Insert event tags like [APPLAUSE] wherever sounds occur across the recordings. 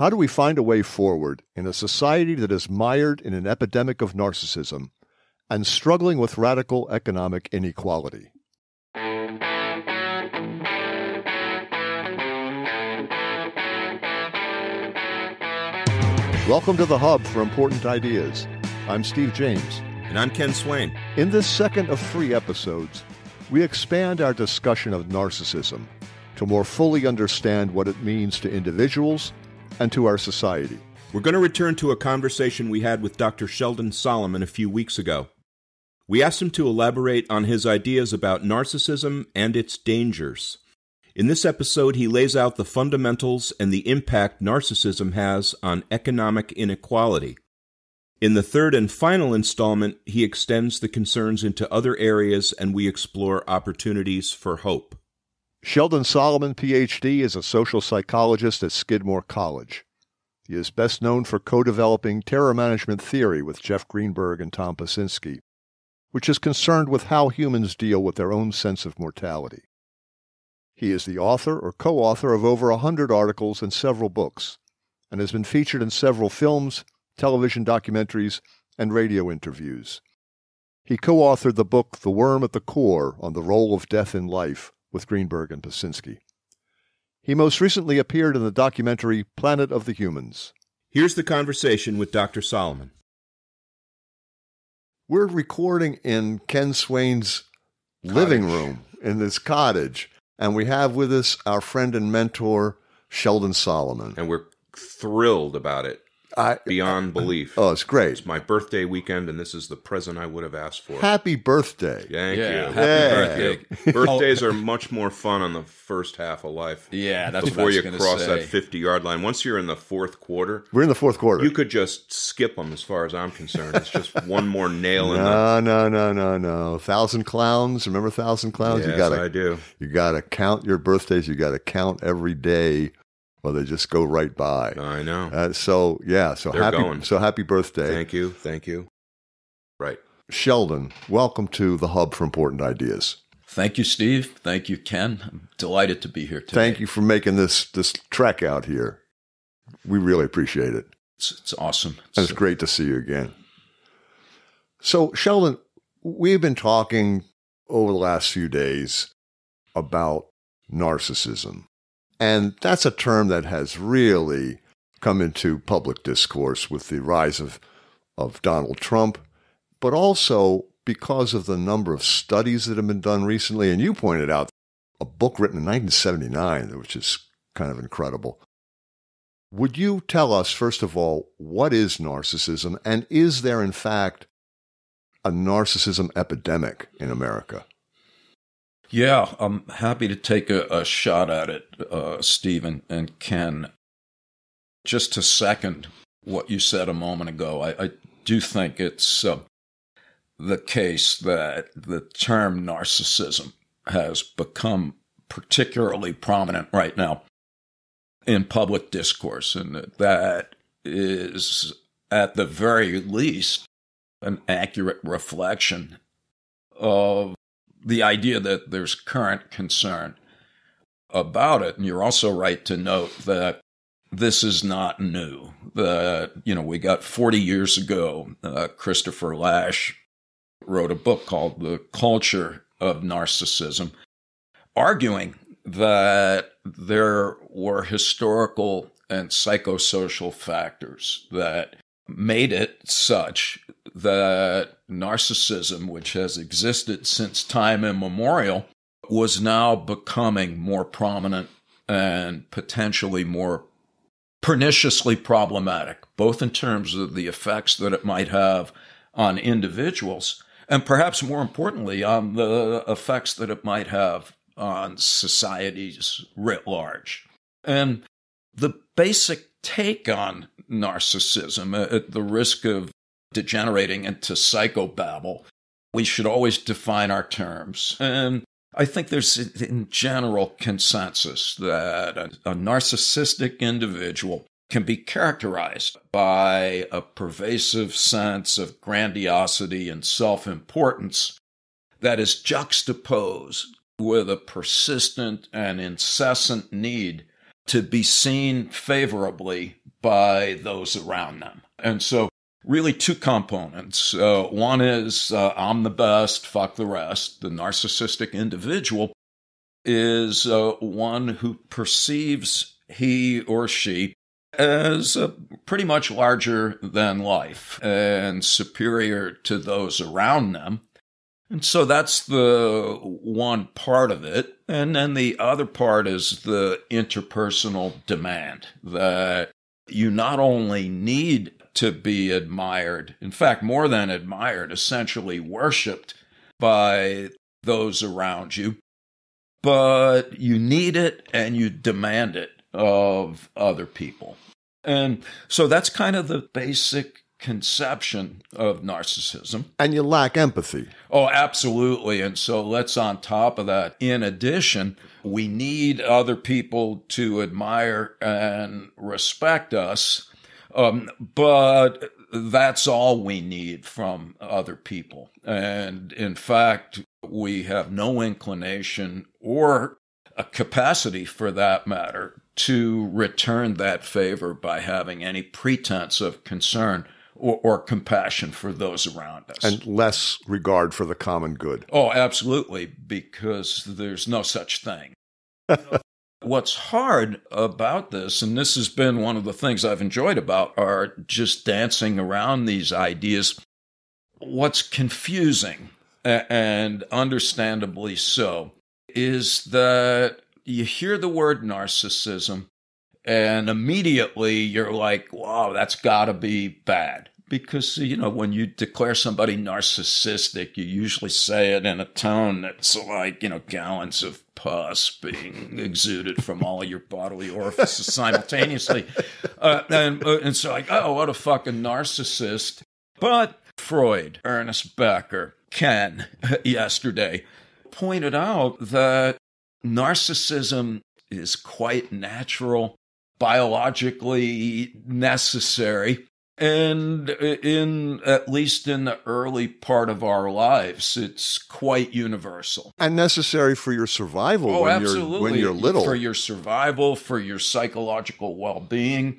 How do we find a way forward in a society that is mired in an epidemic of narcissism and struggling with radical economic inequality? Welcome to the Hub for Important Ideas. I'm Steve James. And I'm Ken Swain. In this second of three episodes, we expand our discussion of narcissism to more fully understand what it means to individuals and to our society. We're going to return to a conversation we had with Dr. Sheldon Solomon a few weeks ago. We asked him to elaborate on his ideas about narcissism and its dangers. In this episode, he lays out the fundamentals and the impact narcissism has on economic inequality. In the third and final installment, he extends the concerns into other areas and we explore opportunities for hope. Sheldon Solomon, PhD, is a social psychologist at Skidmore College. He is best known for co developing terror management theory with Jeff Greenberg and Tom Pyszczynski, which is concerned with how humans deal with their own sense of mortality. He is the author or co author of over a hundred articles and several books, and has been featured in several films, television documentaries, and radio interviews. He co authored the book The Worm at the Core on the Role of Death in Life with Greenberg and Pyszczynski. He most recently appeared in the documentary Planet of the Humans. Here's the conversation with Dr. Solomon. We're recording in Ken Swain's cottage. living room in this cottage, and we have with us our friend and mentor, Sheldon Solomon. And we're thrilled about it. I, beyond belief. Oh, it's great. It's my birthday weekend, and this is the present I would have asked for. Happy birthday. Thank yeah, you. Happy yeah. birthday. [LAUGHS] Birthdays are much more fun on the first half of life. Yeah, that's before you cross say. that 50 yard line. Once you're in the fourth quarter, we're in the fourth quarter. You could just skip them as far as I'm concerned. It's just [LAUGHS] one more nail in no, the. No, no, no, no. Thousand Clowns. Remember Thousand Clowns? Yes, you gotta, I do. You got to count your birthdays. You got to count every day well, they just go right by. I know. Uh, so yeah, so They're happy, going. so happy birthday. Thank you, thank you. Right, Sheldon, welcome to the Hub for Important Ideas. Thank you, Steve. Thank you, Ken. I'm delighted to be here today. Thank you for making this this trek out here. We really appreciate it. It's, it's awesome. It's, and it's great to see you again. So, Sheldon, we've been talking over the last few days about narcissism and that's a term that has really come into public discourse with the rise of, of Donald Trump, but also because of the number of studies that have been done recently. And you pointed out a book written in 1979, which is kind of incredible. Would you tell us, first of all, what is narcissism? And is there, in fact, a narcissism epidemic in America? Yeah, I'm happy to take a, a shot at it, uh, Stephen and Ken. Just to second what you said a moment ago, I, I do think it's uh, the case that the term narcissism has become particularly prominent right now in public discourse, and that is, at the very least, an accurate reflection of the idea that there's current concern about it. And you're also right to note that this is not new. That, you know, we got 40 years ago, uh, Christopher Lasch wrote a book called The Culture of Narcissism, arguing that there were historical and psychosocial factors that made it such that narcissism, which has existed since time immemorial, was now becoming more prominent and potentially more perniciously problematic, both in terms of the effects that it might have on individuals, and perhaps more importantly, on the effects that it might have on societies writ large. And the basic take on narcissism at the risk of degenerating into psychobabble. We should always define our terms. And I think there's, in general, consensus that a, a narcissistic individual can be characterized by a pervasive sense of grandiosity and self importance that is juxtaposed with a persistent and incessant need to be seen favorably by those around them. And so, really, two components. Uh, one is uh, I'm the best, fuck the rest. The narcissistic individual is uh, one who perceives he or she as uh, pretty much larger than life and superior to those around them. And so that's the one part of it. And then the other part is the interpersonal demand that you not only need to be admired, in fact, more than admired, essentially worshiped by those around you, but you need it and you demand it of other people. And so that's kind of the basic conception of narcissism. And you lack empathy. Oh, absolutely. And so let's, on top of that, in addition, we need other people to admire and respect us. Um, but that's all we need from other people. And in fact, we have no inclination or a capacity for that matter to return that favor by having any pretense of concern or, or, compassion for those around us. And less regard for the common good. Oh, absolutely, because there's no such thing. [LAUGHS] What's hard about this, and this has been one of the things I've enjoyed about, are just dancing around these ideas. What's confusing, and understandably so, is that you hear the word narcissism and immediately you're like, wow, that's got to be bad. Because, you know, when you declare somebody narcissistic, you usually say it in a tone that's like, you know, gallons of pus being exuded from all your bodily orifices simultaneously. Uh, and, uh, and so, like, oh, what a fucking narcissist. But Freud, Ernest Becker, Ken, [LAUGHS] yesterday pointed out that narcissism is quite natural, biologically necessary. And in at least in the early part of our lives, it's quite universal and necessary for your survival. Oh, when absolutely! You're, when you're little, for your survival, for your psychological well-being.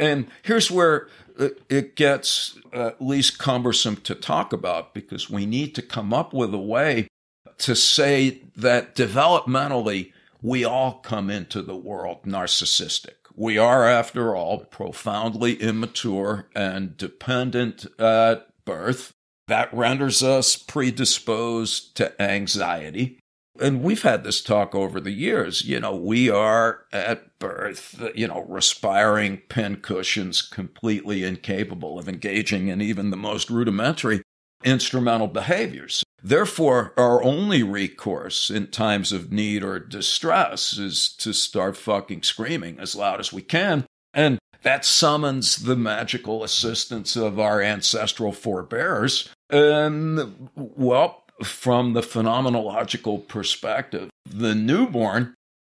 And here's where uh, it gets uh, at least cumbersome to talk about because we need to come up with a way to say that developmentally, we all come into the world narcissistic. We are, after all, profoundly immature and dependent at birth. That renders us predisposed to anxiety. And we've had this talk over the years. You know, we are at birth, you know, respiring pincushions, completely incapable of engaging in even the most rudimentary instrumental behaviors. Therefore, our only recourse in times of need or distress is to start fucking screaming as loud as we can. And that summons the magical assistance of our ancestral forebears. And, well, from the phenomenological perspective, the newborn,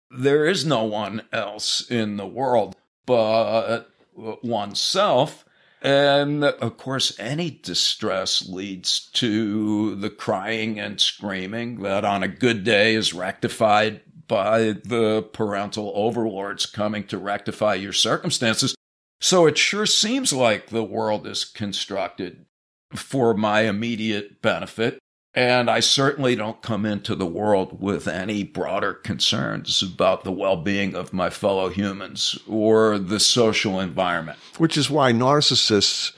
there is no one else in the world but oneself. And of course, any distress leads to the crying and screaming that on a good day is rectified by the parental overlords coming to rectify your circumstances. So it sure seems like the world is constructed for my immediate benefit. And I certainly don't come into the world with any broader concerns about the well being of my fellow humans or the social environment. Which is why narcissists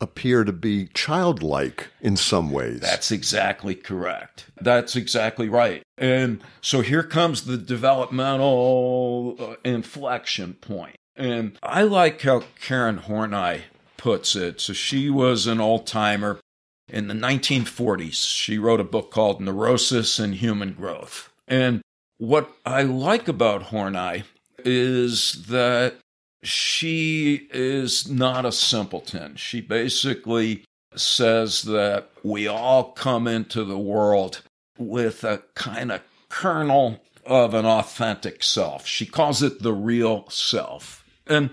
appear to be childlike in some ways. That's exactly correct. That's exactly right. And so here comes the developmental uh, inflection point. And I like how Karen Horney puts it. So she was an old timer in the 1940s. She wrote a book called Neurosis and Human Growth. And what I like about Horney is that she is not a simpleton. She basically says that we all come into the world with a kind of kernel of an authentic self. She calls it the real self. And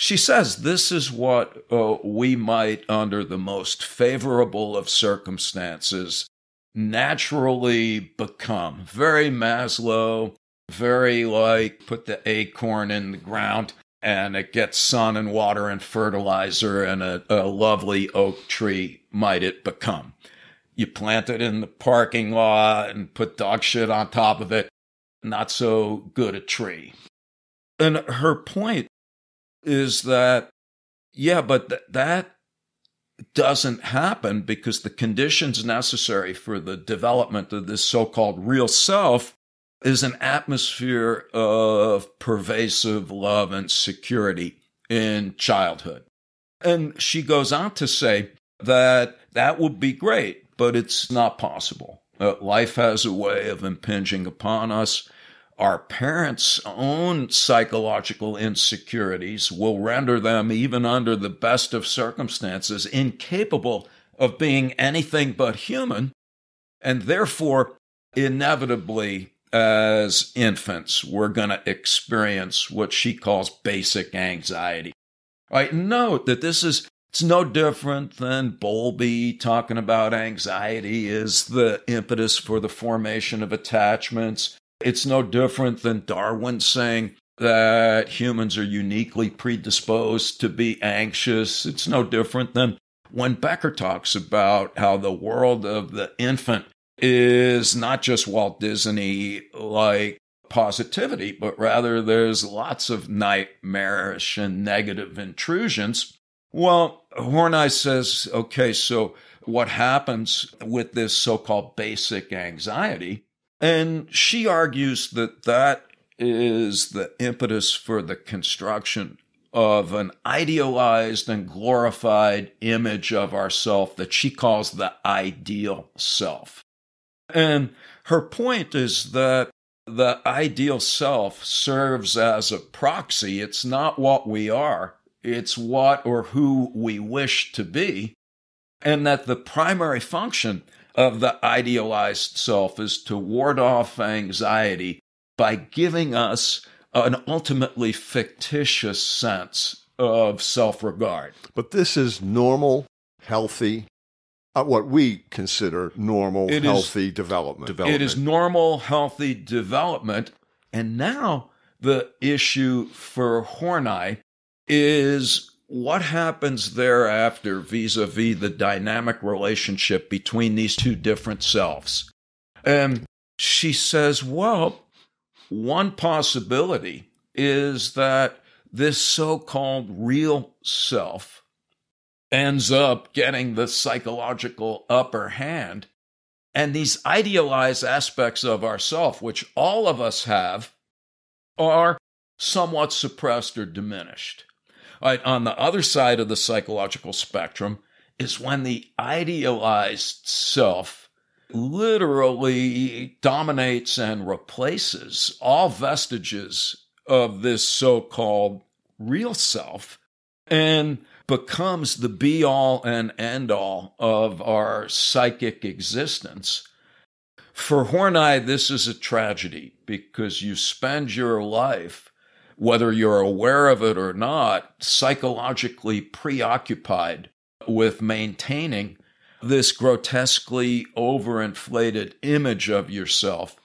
she says this is what uh, we might, under the most favorable of circumstances, naturally become. Very Maslow, very like put the acorn in the ground. and it gets sun and water and fertilizer and a, a lovely oak tree might it become. You plant it in the parking lot and put dog shit on top of it. Not so good a tree. And her point is that, yeah, but th- that doesn't happen because the conditions necessary for the development of this so called real self is an atmosphere of pervasive love and security in childhood. And she goes on to say that that would be great, but it's not possible. Uh, life has a way of impinging upon us. Our parents' own psychological insecurities will render them, even under the best of circumstances, incapable of being anything but human, and therefore inevitably as infants, we're going to experience what she calls basic anxiety. Right? Note that this is it's no different than Bowlby talking about anxiety is the impetus for the formation of attachments. It's no different than Darwin saying that humans are uniquely predisposed to be anxious. It's no different than when Becker talks about how the world of the infant is not just Walt Disney like positivity, but rather there's lots of nightmarish and negative intrusions. Well, Horney says, okay, so what happens with this so called basic anxiety? And she argues that that is the impetus for the construction of an idealized and glorified image of ourself that she calls the ideal self. And her point is that the ideal self serves as a proxy. It's not what we are, it's what or who we wish to be. And that the primary function of the idealized self is to ward off anxiety by giving us an ultimately fictitious sense of self regard. But this is normal, healthy, uh, what we consider normal, It healthy development. It is normal, healthy development. And now the issue for Horney is what happens thereafter vis a vis the dynamic relationship between these two different selves. And she says, well, one possibility is that this so called real self ends up getting the psychological upper hand. And these idealized aspects of ourself, which all of us have, are somewhat suppressed or diminished. On the other side of the psychological spectrum is when the idealized self literally dominates and replaces all vestiges of this so called real self and becomes the be all and end all of our psychic existence. For Horney, this is a tragedy because you spend your life, whether you're aware of it or not, psychologically preoccupied with maintaining this grotesquely overinflated image of yourself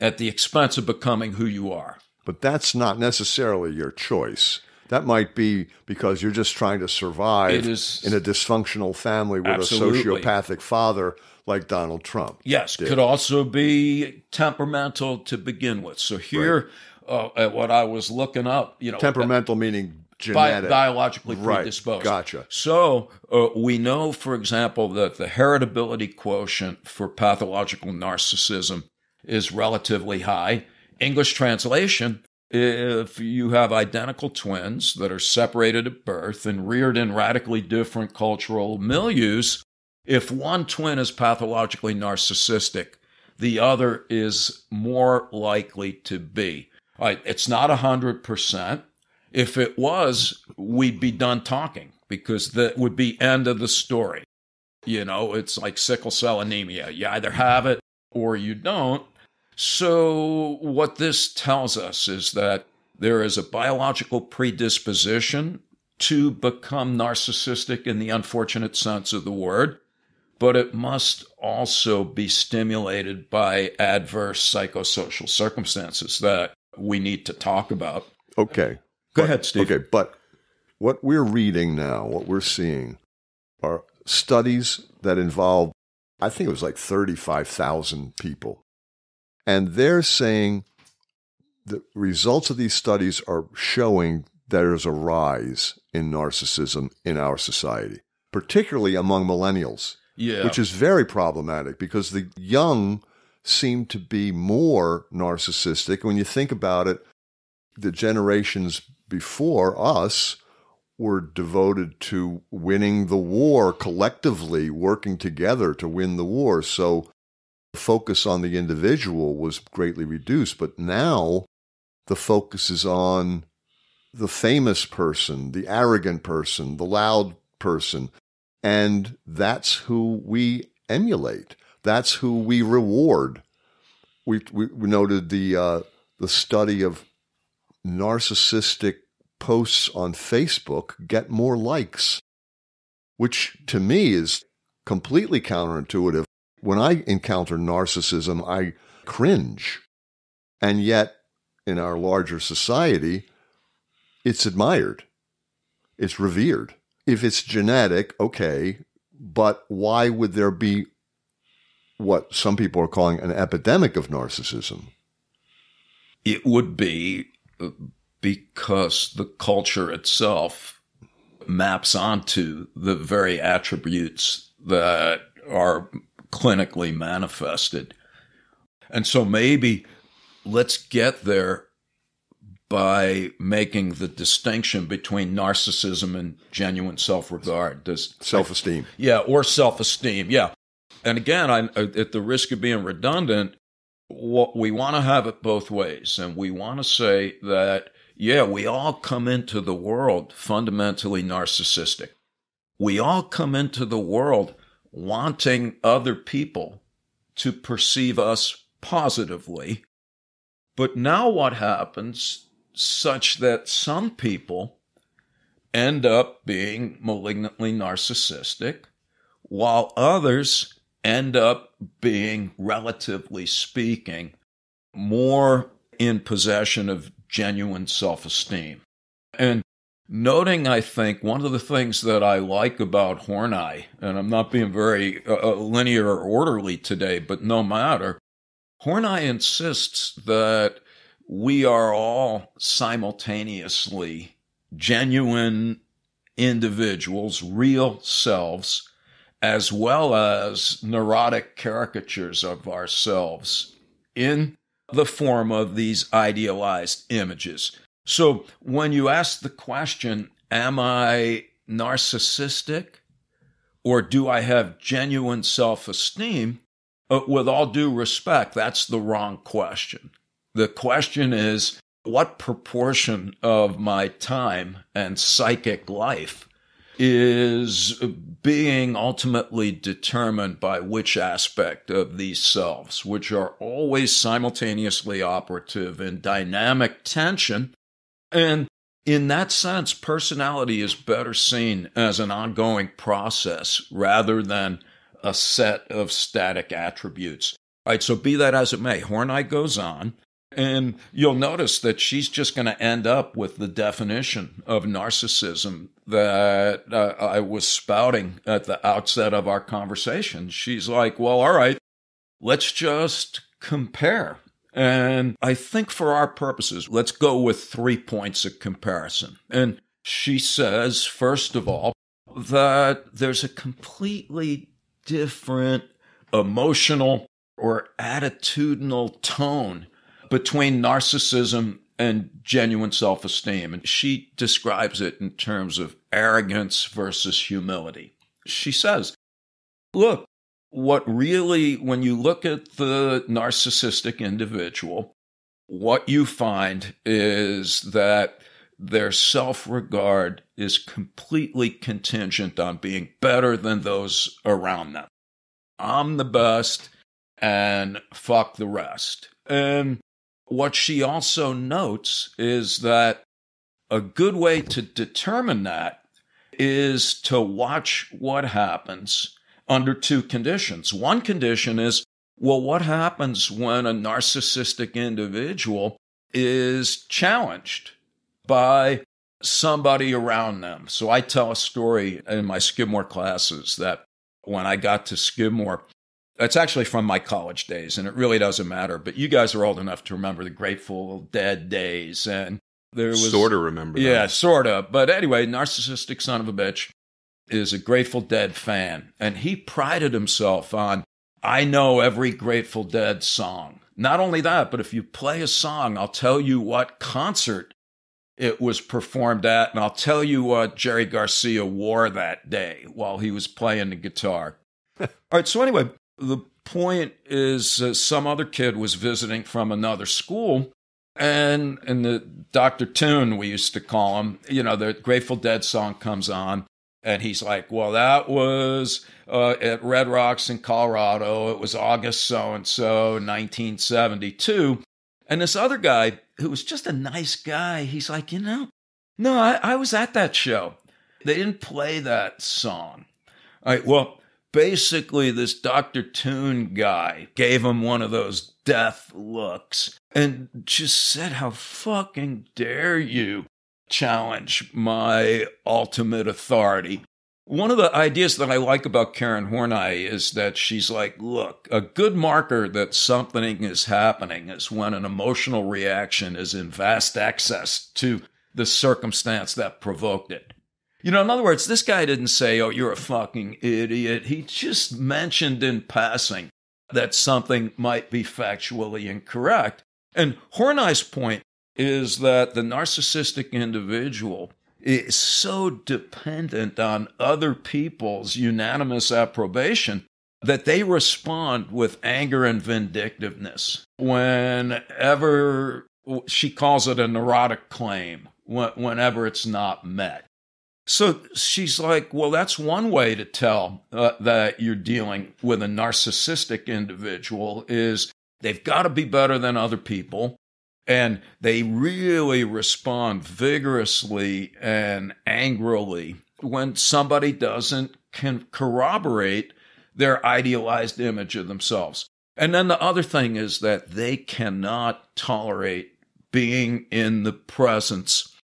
at the expense of becoming who you are. But that's not necessarily your choice. That might be because you're just trying to survive is- in a dysfunctional family with Absolutely. a sociopathic father like Donald Trump. Yes, could also be temperamental to begin with. So here, uh, at what I was looking up, you know, Temperamental meaning bi- genetic. biologically Right, predisposed. gotcha. So uh, we know, for example, that the heritability quotient for pathological narcissism is relatively high. English translation. If you have identical twins that are separated at birth and reared in radically different cultural milieus, if one twin is pathologically narcissistic, the other is more likely to be. It's not 100%. If it was, we'd be done talking because that would be end of the story. You know, it's like sickle cell anemia. You either have it or you don't. So, what this tells us is that there is a biological predisposition to become narcissistic in the unfortunate sense of the word, but it must also be stimulated by adverse psychosocial circumstances that we need to talk about. Okay. Go ahead, Steve. Okay, but what we're reading now, what we're seeing, are studies that involve, I think it was like 35,000 people. And they're saying the results of these studies are showing there's a rise in narcissism in our society, particularly among millennials, Yeah. which is very problematic because the young seem to be more narcissistic. When you think about it, the generations before us were devoted to winning the war collectively, working together to win the war. So the focus on the individual was greatly reduced. But now the focus is on the famous person, the arrogant person, the loud person. And that's who we emulate. That's who we reward. We, we, noted the, uh, the study of narcissistic posts on Facebook get more likes, which to me is completely counterintuitive. When I encounter narcissism, I cringe. And yet, in our larger society, it's admired, it's revered. If it's genetic, okay, but why would there be what some people are calling an epidemic of narcissism? It would be uh, because the culture itself maps onto the very attributes that are clinically manifested. And so maybe let's get there by making the distinction between narcissism and genuine self-regard. Does Self esteem. yeah, or self-esteem. Yeah. And again, I uh, at the risk of being redundant, what we want to have it both ways and we want to say that yeah, we all come into the world fundamentally narcissistic. We all come into the world wanting other people to perceive us positively. But now what happens such that some people end up being malignantly narcissistic while others end up being, relatively speaking, more in possession of genuine self esteem. And noting, I think, one of the things that I like about Horney, and I'm not being very uh, linear or orderly today, but no matter, Horney insists that we are all simultaneously genuine individuals, real selves, as well as neurotic caricatures of ourselves in the form of these idealized images. So when you ask the question, Am I narcissistic or do I have genuine self esteem? Uh, with all due respect, that's the wrong question. The question is, what proportion of my time and psychic life is being ultimately determined by which aspect of these selves, which are always simultaneously operative in dynamic tension. And in that sense, personality is better seen as an ongoing process rather than a set of static attributes. All right, so be that as it may, Horney goes on and you'll notice that she's just going to end up with the definition of narcissism that uh, I was spouting at the outset of our conversation. She's like, well, all right, let's just compare. And I think for our purposes, let's go with three points of comparison. And she says, first of all, that there's a completely different emotional or attitudinal tone between narcissism and genuine self esteem. And she describes it in terms of arrogance versus humility. She says, look, what really, when you look at the narcissistic individual, what you find is that their self regard is completely contingent on being better than those around them. I'm the best and fuck the rest. And what she also notes is that a good way to determine that is to watch what happens under two conditions. One condition is, well, what happens when a narcissistic individual is challenged by somebody around them. So I tell a story in my Skidmore classes that when I got to Skidmore, it's actually from my college days, and it really doesn't matter. But you guys are old enough to remember the Grateful Dead days, and there was sort of remember. yeah, that. sort of. But anyway, narcissistic son of a bitch is a Grateful Dead fan, and he prided himself on I know every Grateful Dead song. Not only that, but if you play a song, I'll tell you what concert it was performed at, and I'll tell you what Jerry Garcia wore that day while he was playing the guitar. [LAUGHS] All right, so anyway, the point is uh, some other kid was visiting from another school and and the Dr. Tune we used to call him, you know, the Grateful Dead song comes on and he's like, "Well, that was uh, at Red Rocks in Colorado. It was August so and so, 1972." And this other guy, who was just a nice guy, he's like, "You know, no, I, I was at that show. They didn't play that song." All right, well, basically, this Dr. Tune guy gave him one of those death looks and just said, How fucking dare you challenge my ultimate authority? One of the ideas that I like about Karen Horney is that she's like, look, a good marker that something is happening is when an emotional reaction is in vast excess to the circumstance that provoked it. You know, in other words, this guy didn't say, oh, you're a fucking idiot. He just mentioned in passing that something might be factually incorrect. And Horney's point is that the narcissistic individual is so dependent on other people's unanimous approbation that they respond with anger and vindictiveness whenever she calls it a neurotic claim, whenever it's not met. So she's like, well, that's one way to tell uh, that you're dealing with a narcissistic individual is they've got to be better than other people. And they really respond vigorously and angrily when somebody doesn't can corroborate their idealized image of themselves. And then the other thing is that they cannot tolerate being in the presence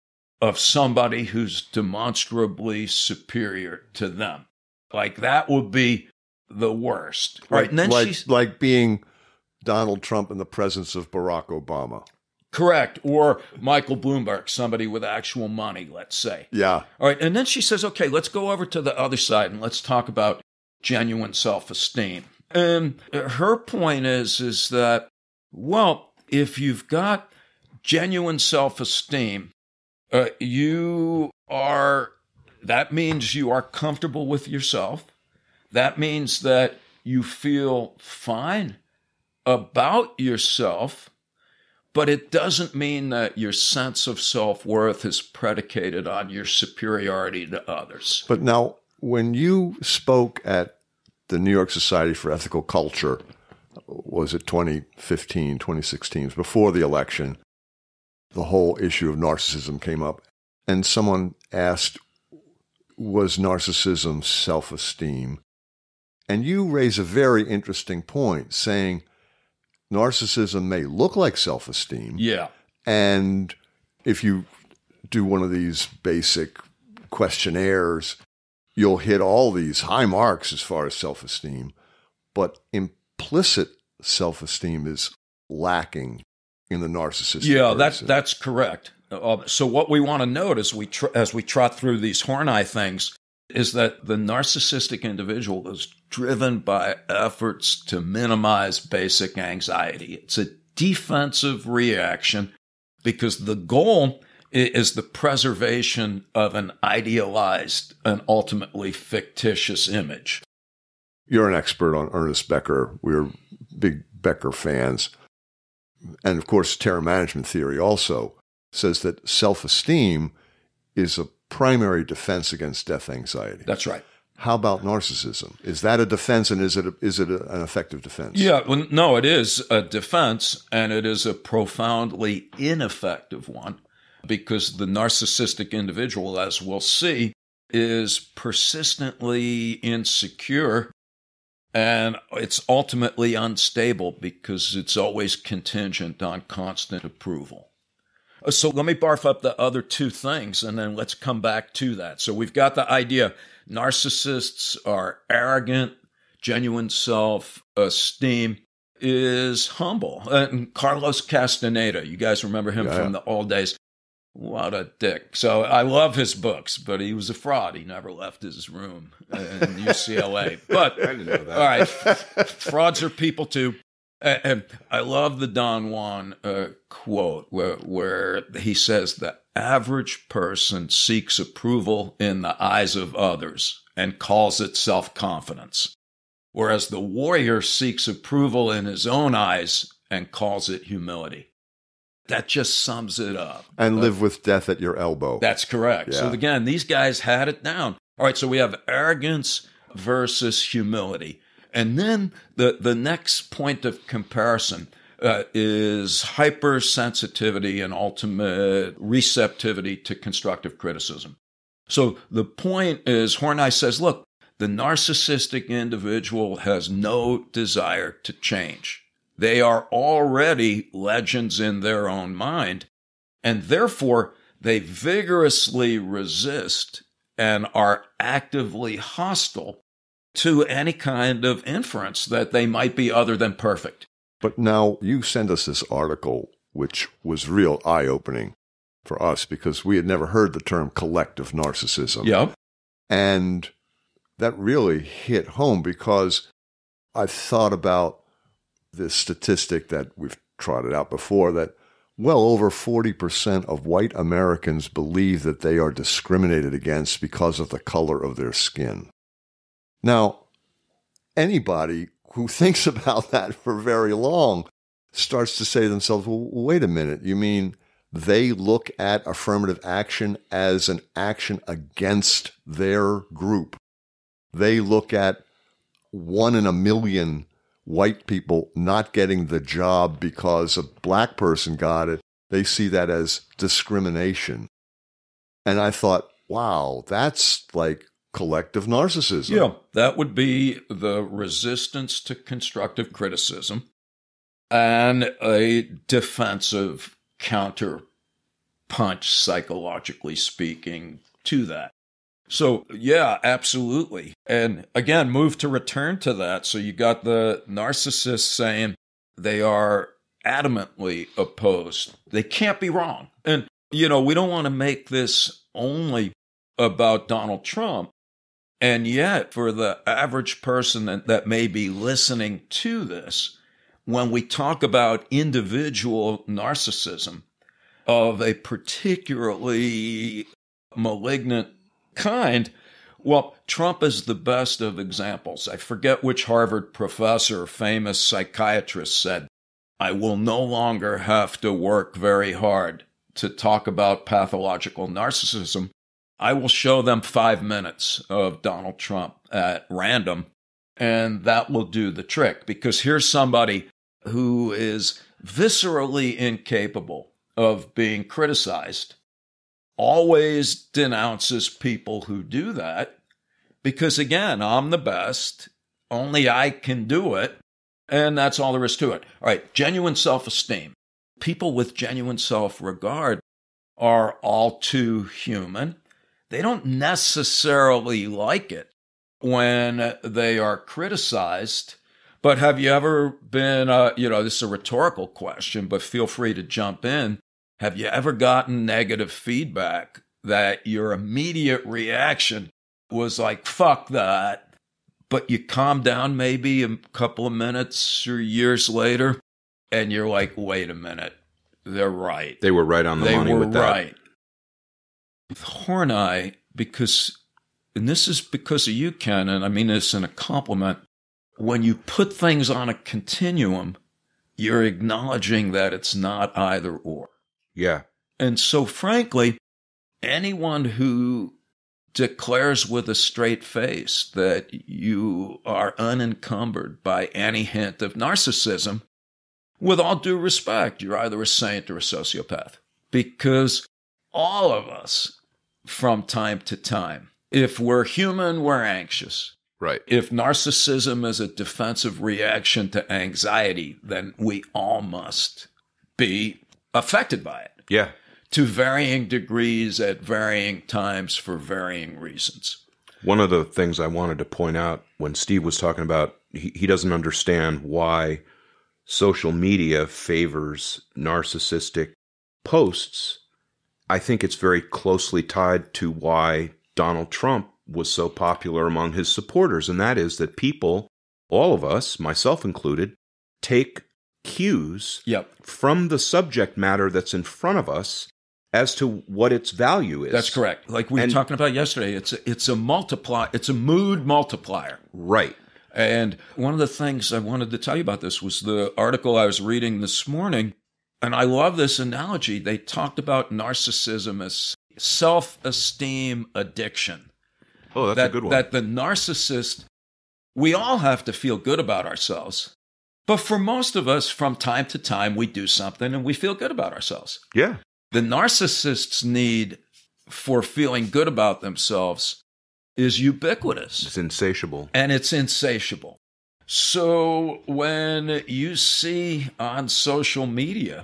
of somebody who's demonstrably superior to them. Like that would be the worst. Right. And then like, she's like being Donald Trump in the presence of Barack Obama. Correct. Or Michael Bloomberg, somebody with actual money, let's say. Yeah. All right. And then she says, okay, let's go over to the other side and let's talk about genuine self esteem. And her point is, is that, well, if you've got genuine self esteem, uh, you are, that means you are comfortable with yourself. That means that you feel fine about yourself, but it doesn't mean that your sense of self worth is predicated on your superiority to others. But now, when you spoke at the New York Society for Ethical Culture, was it 2015, 2016, before the election, the whole issue of narcissism came up. And someone asked, Was narcissism self esteem? And you raise a very interesting point saying narcissism may look like self esteem. Yeah. And if you do one of these basic questionnaires, you'll hit all these high marks as far as self esteem. But implicit self esteem is lacking in the narcissist. Yeah, that's that's correct. Uh, so what we want to note as we tr- as we trot through these Horney things is that the narcissistic individual is driven by efforts to minimize basic anxiety. It's a defensive reaction because the goal is the preservation of an idealized and ultimately fictitious image. You're an expert on Ernest Becker. We're big Becker fans. And of course, terror management theory also says that self esteem is a primary defense against death anxiety. That's right. How about narcissism? Is that a defense, and is it a, is it a, an effective defense? Yeah, well, no, it is a defense, and it is a profoundly ineffective one because the narcissistic individual, as we'll see, is persistently insecure and it's ultimately unstable because it's always contingent on constant approval. So let me barf up the other two things and then let's come back to that. So we've got the idea narcissists are arrogant, genuine self esteem is humble. And Carlos Castaneda, you guys remember him Yeah. from the old days. What a dick. So I love his books, but he was a fraud. He never left his room in [LAUGHS] UCLA. But I didn't know that. all right, frauds are people too. And and I love the Don Juan uh, quote where, where he says the average person seeks approval in the eyes of others and calls it self confidence, whereas the warrior seeks approval in his own eyes and calls it humility. That just sums it up. and uh, live with death at your elbow. That's correct. So again, these guys had it down. All right, so we have arrogance versus humility. And then the, the next point of comparison uh, is hypersensitivity and ultimate receptivity to constructive criticism. So the point is, Horney says, look, the narcissistic individual has no desire to change. They are already legends in their own mind, and therefore they vigorously resist and are actively hostile to any kind of inference that they might be other than perfect. But now you send us this article, which was real eye opening for us because we had never heard the term collective narcissism. Yep. And that really hit home because I've thought about this statistic that we've trotted out before that well over 40% of white Americans believe that they are discriminated against because of the color of their skin. Now, anybody who [LAUGHS] thinks about that for very long starts to say to themselves, well, wait a minute, you mean they look at affirmative action as an action against their group? They look at one in a million white people not getting the job because a black person got it. They see that as discrimination. And I thought, wow, that's like collective narcissism. Yeah, that would be the resistance to constructive criticism and a defensive counter punch, psychologically speaking, to that. So, yeah, absolutely. And again, move to return to that. So, you got the narcissist saying they are adamantly opposed. They can't be wrong. And, you know, we don't want to make this only about Donald Trump. And yet, for the average person that, may be listening to this, when we talk about individual narcissism of a particularly malignant kind, well, Trump is the best of examples. I forget which Harvard professor, famous psychiatrist, said, I will no longer have to work very hard to talk about pathological narcissism. I will show them five minutes of Donald Trump at random, and that will do the trick because here's somebody who is viscerally incapable of being criticized, always denounces people who do that because, again, I'm the best, only I can do it, and that's all there is to it. All right, genuine self esteem. People with genuine self regard are all too human. They don't necessarily like it when they are criticized. But have you ever been, uh, you know, this is a rhetorical question, but feel free to jump in. Have you ever gotten negative feedback that your immediate reaction was like, fuck that? But you calm down maybe a couple of minutes or years later, and you're like, wait a minute, they're right They were right on the they money with that. right. With Horney, because, and this is because of you, Ken, and I mean this in a compliment. When you put things on a continuum, you're acknowledging that it's not either or. Yeah. And so, frankly, anyone who declares with a straight face that you are unencumbered by any hint of narcissism, with all due respect, you're either a saint or a sociopath. Because all of us, from time to time, if we're human, we're anxious. Right. If narcissism is a defensive reaction to anxiety, then we all must be affected by it. Yeah. to varying degrees at varying times for varying reasons. One of the things I wanted to point out when Steve was talking about he, he doesn't understand why social media favors narcissistic posts. I think it's very closely tied to why Donald Trump was so popular among his supporters, and that is that people, all of us, myself included, take cues Yep. from the subject matter that's in front of us as to what its value is. That's correct. Like we were talking about yesterday, it's a, it's a multiply, it's a mood multiplier. Right. And one of the things I wanted to tell you about this was the article I was reading this morning. And I love this analogy. They talked about narcissism as self esteem addiction. Oh, that's that, a good one. That the narcissist, we all have to feel good about ourselves. But for most of us, from time to time, we do something and we feel good about ourselves. yeah. The narcissist's need for feeling good about themselves is ubiquitous It's insatiable. and it's insatiable. So when you see on social media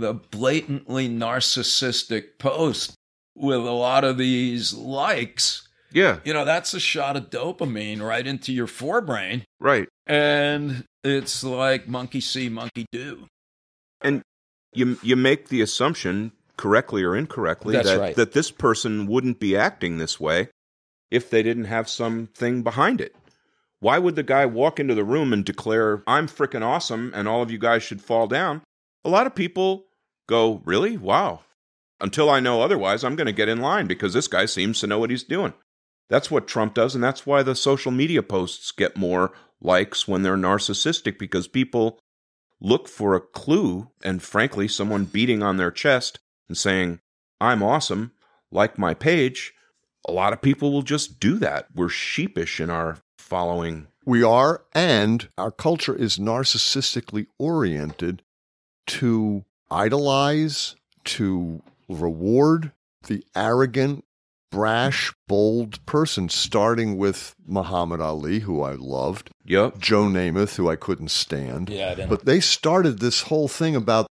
the blatantly narcissistic post with a lot of these likes, Yeah. you know, that's a shot of dopamine right into your forebrain. Right. And it's like monkey see, monkey do. And you you make the assumption correctly or incorrectly That's that right. that this person wouldn't be acting this way if they didn't have something behind it. Why would the guy walk into the room and declare, "I'm freaking awesome and all of you guys should fall down?" A lot of people go, "Really? Wow. Until I know otherwise, I'm going to get in line because this guy seems to know what he's doing." That's what Trump does and that's why the social media posts get more likes when they're narcissistic because people look for a clue and frankly someone beating on their chest and saying i'm awesome like my page a lot of people will just do that we're sheepish in our following We are, and our culture is narcissistically oriented to idolize, to reward the arrogant, brash, bold person, starting with Muhammad Ali, who I loved, yep Joe Namath, who I couldn't stand. Yeah, I didn't. But they started this whole thing about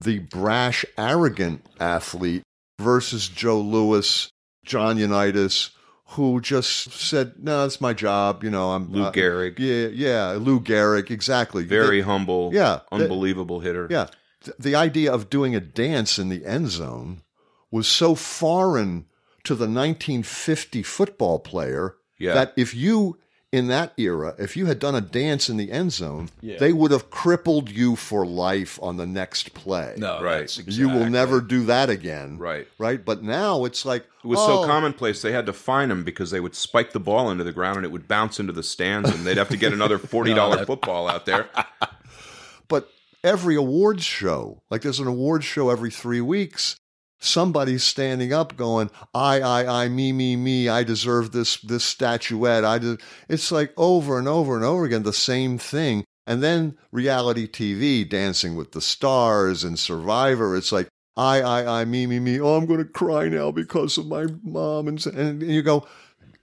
the brash, arrogant athlete versus Joe Louis, John Unitas, who just said, "No, it's my job." You know, I'm lou uh, gehrig Yeah, yeah, Lou Gehrig, exactly. very They- humble yeah, they- unbelievable hitter yeah. Th- The idea of doing a dance in the end zone was so foreign to the 1950 football player Yeah. that if you in that era, if you had done a dance in the end zone, Yeah. they would have crippled you for life on the next play. no, Right. that's You will never do that again. right Right? But now it's like it was oh, so commonplace they had to fine them because they would spike the ball into the ground and it would bounce into the stands and they'd have to get another $40 [LAUGHS] No, that- football out there But every awards show, like there's an awards show every three weeks, somebody's standing up going, I, I, I, me, me, me, I deserve this this statuette. I de-. It's like over and over and over again, the same thing. And then reality TV, Dancing with the Stars and Survivor, it's like, I, I, I, me, me, me. Oh, I'm going to cry now because of my mom. And, and you go,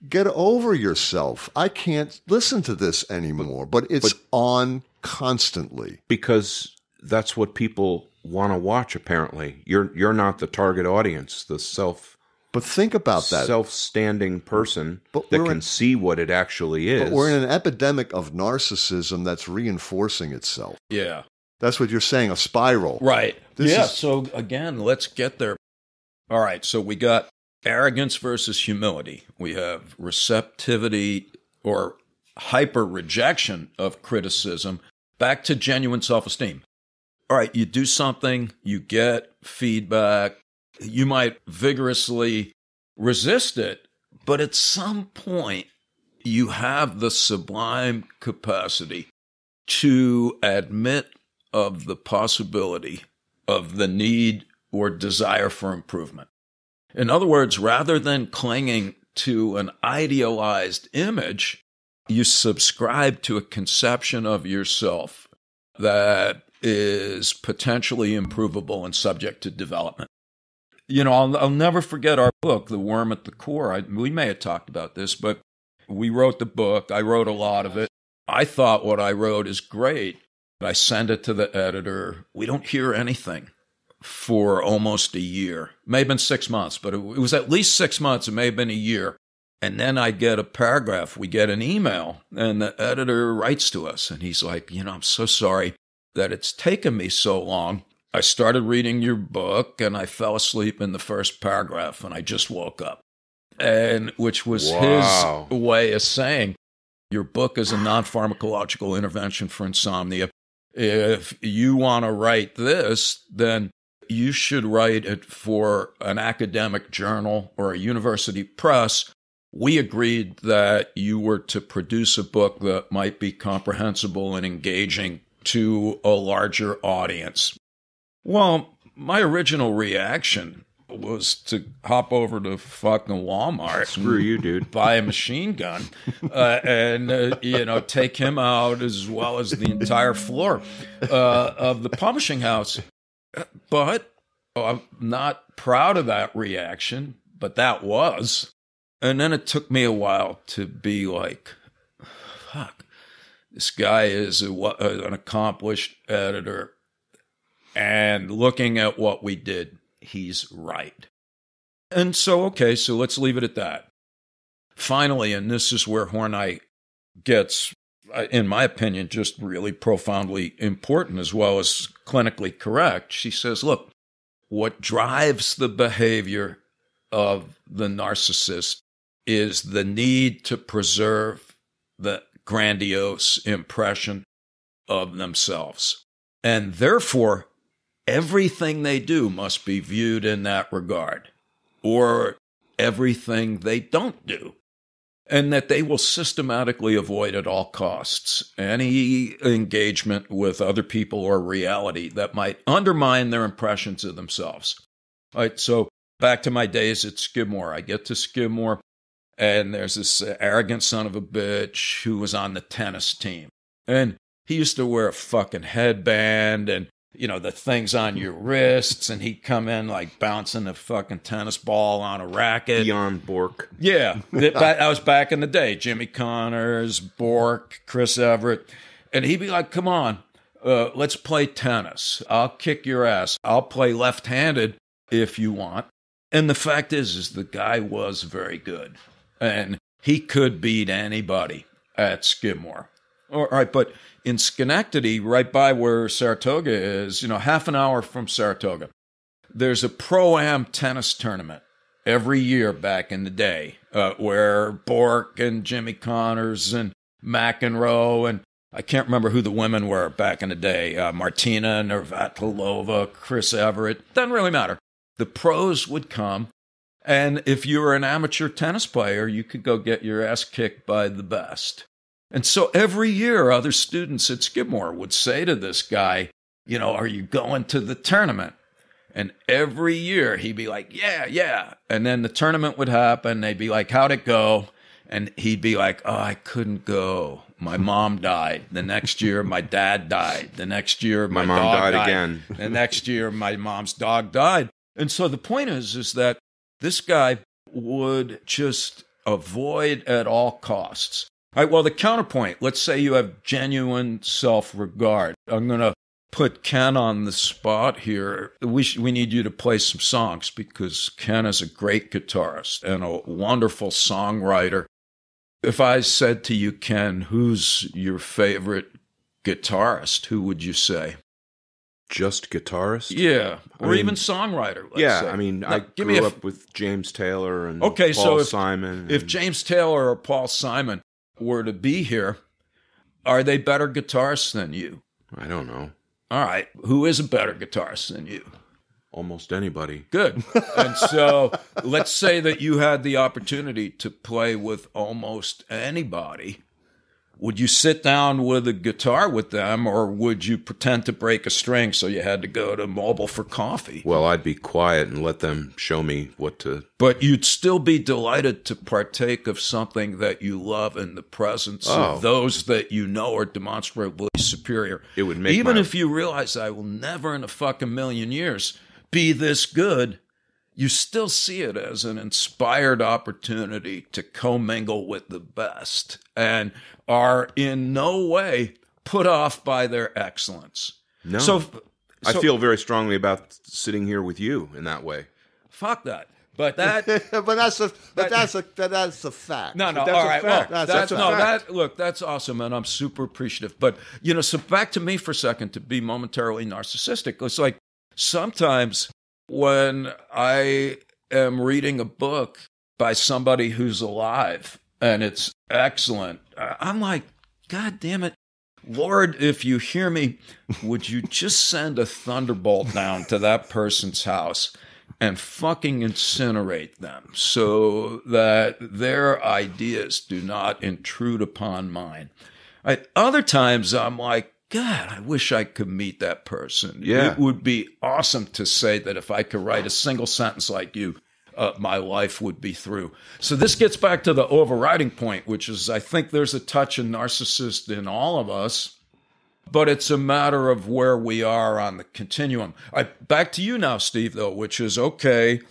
get over yourself. I can't listen to this anymore. But it's on constantly. because that's what people want to watch apparently you're you're not the target audience the self But think about that. self-standing person But that can in- see what it actually is but we're in an epidemic of narcissism that's reinforcing itself. Yeah. That's what you're saying, a spiral. Right. This yeah. is- So again, let's get there. All right. So we got arrogance versus humility. We have receptivity or hyper rejection of criticism back to genuine self esteem. All right. You do something, you get feedback, you might vigorously resist it, but at some point, you have the sublime capacity to admit of the possibility of the need or desire for improvement. In other words, rather than clinging to an idealized image, you subscribe to a conception of yourself that is potentially improvable and subject to development. You know, I'll, I'll never forget our book, The Worm at the Core. I, we may have talked about this, but we wrote the book. I wrote a lot of it. I thought what I wrote is great. I send it to the editor. We don't hear anything. for almost a year. May have been six months, but it, it was at least six months. It may have been a year. And then I get a paragraph. We get an email, and the editor writes to us, and he's like, You know, I'm so sorry that it's taken me so long. I started reading your book, and I fell asleep in the first paragraph, and I just woke up. And which was Wow. his way of saying, Your book is a non pharmacological intervention for insomnia. If you want to write this, then you should write it for an academic journal or a university press we agreed that you were to produce a book that might be comprehensible and engaging to a larger audience. Well, my original reaction was to hop over to fucking Walmart. [LAUGHS] Screw you, dude. Buy a machine gun uh, and, uh, you know, take him out as well as the entire floor uh, of the publishing house. But I'm not proud of that reaction, but that was. And then it took me a while to be like, fuck, this guy is a, an accomplished editor. And looking at what we did, he's right. And so, okay, so let's leave it at that. Finally, and this is where Horney gets, uh, in my opinion, just really profoundly important as well as clinically correct. She says, look, what drives the behavior of the narcissist is the need to preserve the grandiose impression of themselves. And therefore, everything they do must be viewed in that regard, or everything they don't do. And that they will systematically avoid at all costs any engagement with other people or reality that might undermine their impressions of themselves. All right, so back to my days at Skidmore. I get to Skidmore, and there's this arrogant son of a bitch who was on the tennis team. And he used to wear a fucking headband and, you know, the things on your wrists, and he'd come in like bouncing a fucking tennis ball on a racket. Björn Borg. Yeah, [LAUGHS] that, was back in the day. Jimmy Connors, Bork, Chris Evert, and he'd be like, "Come on, uh, let's play tennis. I'll kick your ass. I'll play left-handed if you want." And the fact is, is the guy was very good, and he could beat anybody at Skidmore. All right, but in Schenectady, right by where Saratoga is, you know, half an hour from Saratoga, there's a pro am tennis tournament every year back in the day uh, where Borg and Jimmy Connors and McEnroe and I can't remember who the women were back in the day uh, Martina Navratilova, Chris Evert, doesn't really matter. The pros would come. And if you were an amateur tennis player, you could go get your ass kicked by the best. And so every year, other students at Skidmore would say to this guy, You know, are you going to the tournament? And every year he'd be like, Yeah, yeah. And then the tournament would happen. They'd be like, How'd it go? And he'd be like, Oh, I couldn't go. My mom died. The next year, my dad died. The next year, my, My mom dog died again. the next year, my mom's dog died. And so the point is, is that this guy would just avoid at all costs. All right, well, the counterpoint, let's say you have genuine self regard. I'm going to put Ken on the spot here. We, sh- we need you to play some songs because Ken is a great guitarist and a wonderful songwriter. If I said to you, Ken, who's your favorite guitarist, who would you say? Just guitarist? Yeah, I or mean- even songwriter. yeah, say. I mean, Now, I give grew up with James Taylor and Okay, Paul so if- Simon. if James Taylor or Paul Simon were to be here, are they better guitarists than you? I don't know, All right, who is a better guitarist than you? almost anybody. Good. And so let's say that you had the opportunity to play with almost anybody. Would you sit down with a guitar with them, or would you pretend to break a string so you had to go to mobile for coffee? Well, I'd be quiet and let them show me what to. But you'd still be delighted to partake of something that you love in the presence Oh. of those that you know are demonstrably superior. It would make Even my- if you realize I will never in a fucking million years be this good, you still see it as an inspired opportunity to commingle with the best and are in no way put off by their excellence. No. So I feel very strongly about sitting here with you in that way. Fuck that. But that [LAUGHS] but that's a but that's a that's a fact. No, no. that's all a fact. Well, That's- that's, that's a no. fact. That look, that's awesome, and I'm super appreciative. But you know, so back to me for a second to be momentarily narcissistic. It's like sometimes when I am reading a book by somebody who's alive and it's excellent, I'm like, God damn it. Lord, if you hear me, would you just send a thunderbolt down to that person's house and fucking incinerate them so that their ideas do not intrude upon mine? At other times, I'm like, God, I wish I could meet that person. Yeah. It would be awesome to say that if I could write a single sentence like you, uh, my life would be through. So this gets back to the overriding point, which is I think there's a touch of narcissist in all of us, but it's a matter of where we are on the continuum. Right, back to you now, Steve, though, which is okay.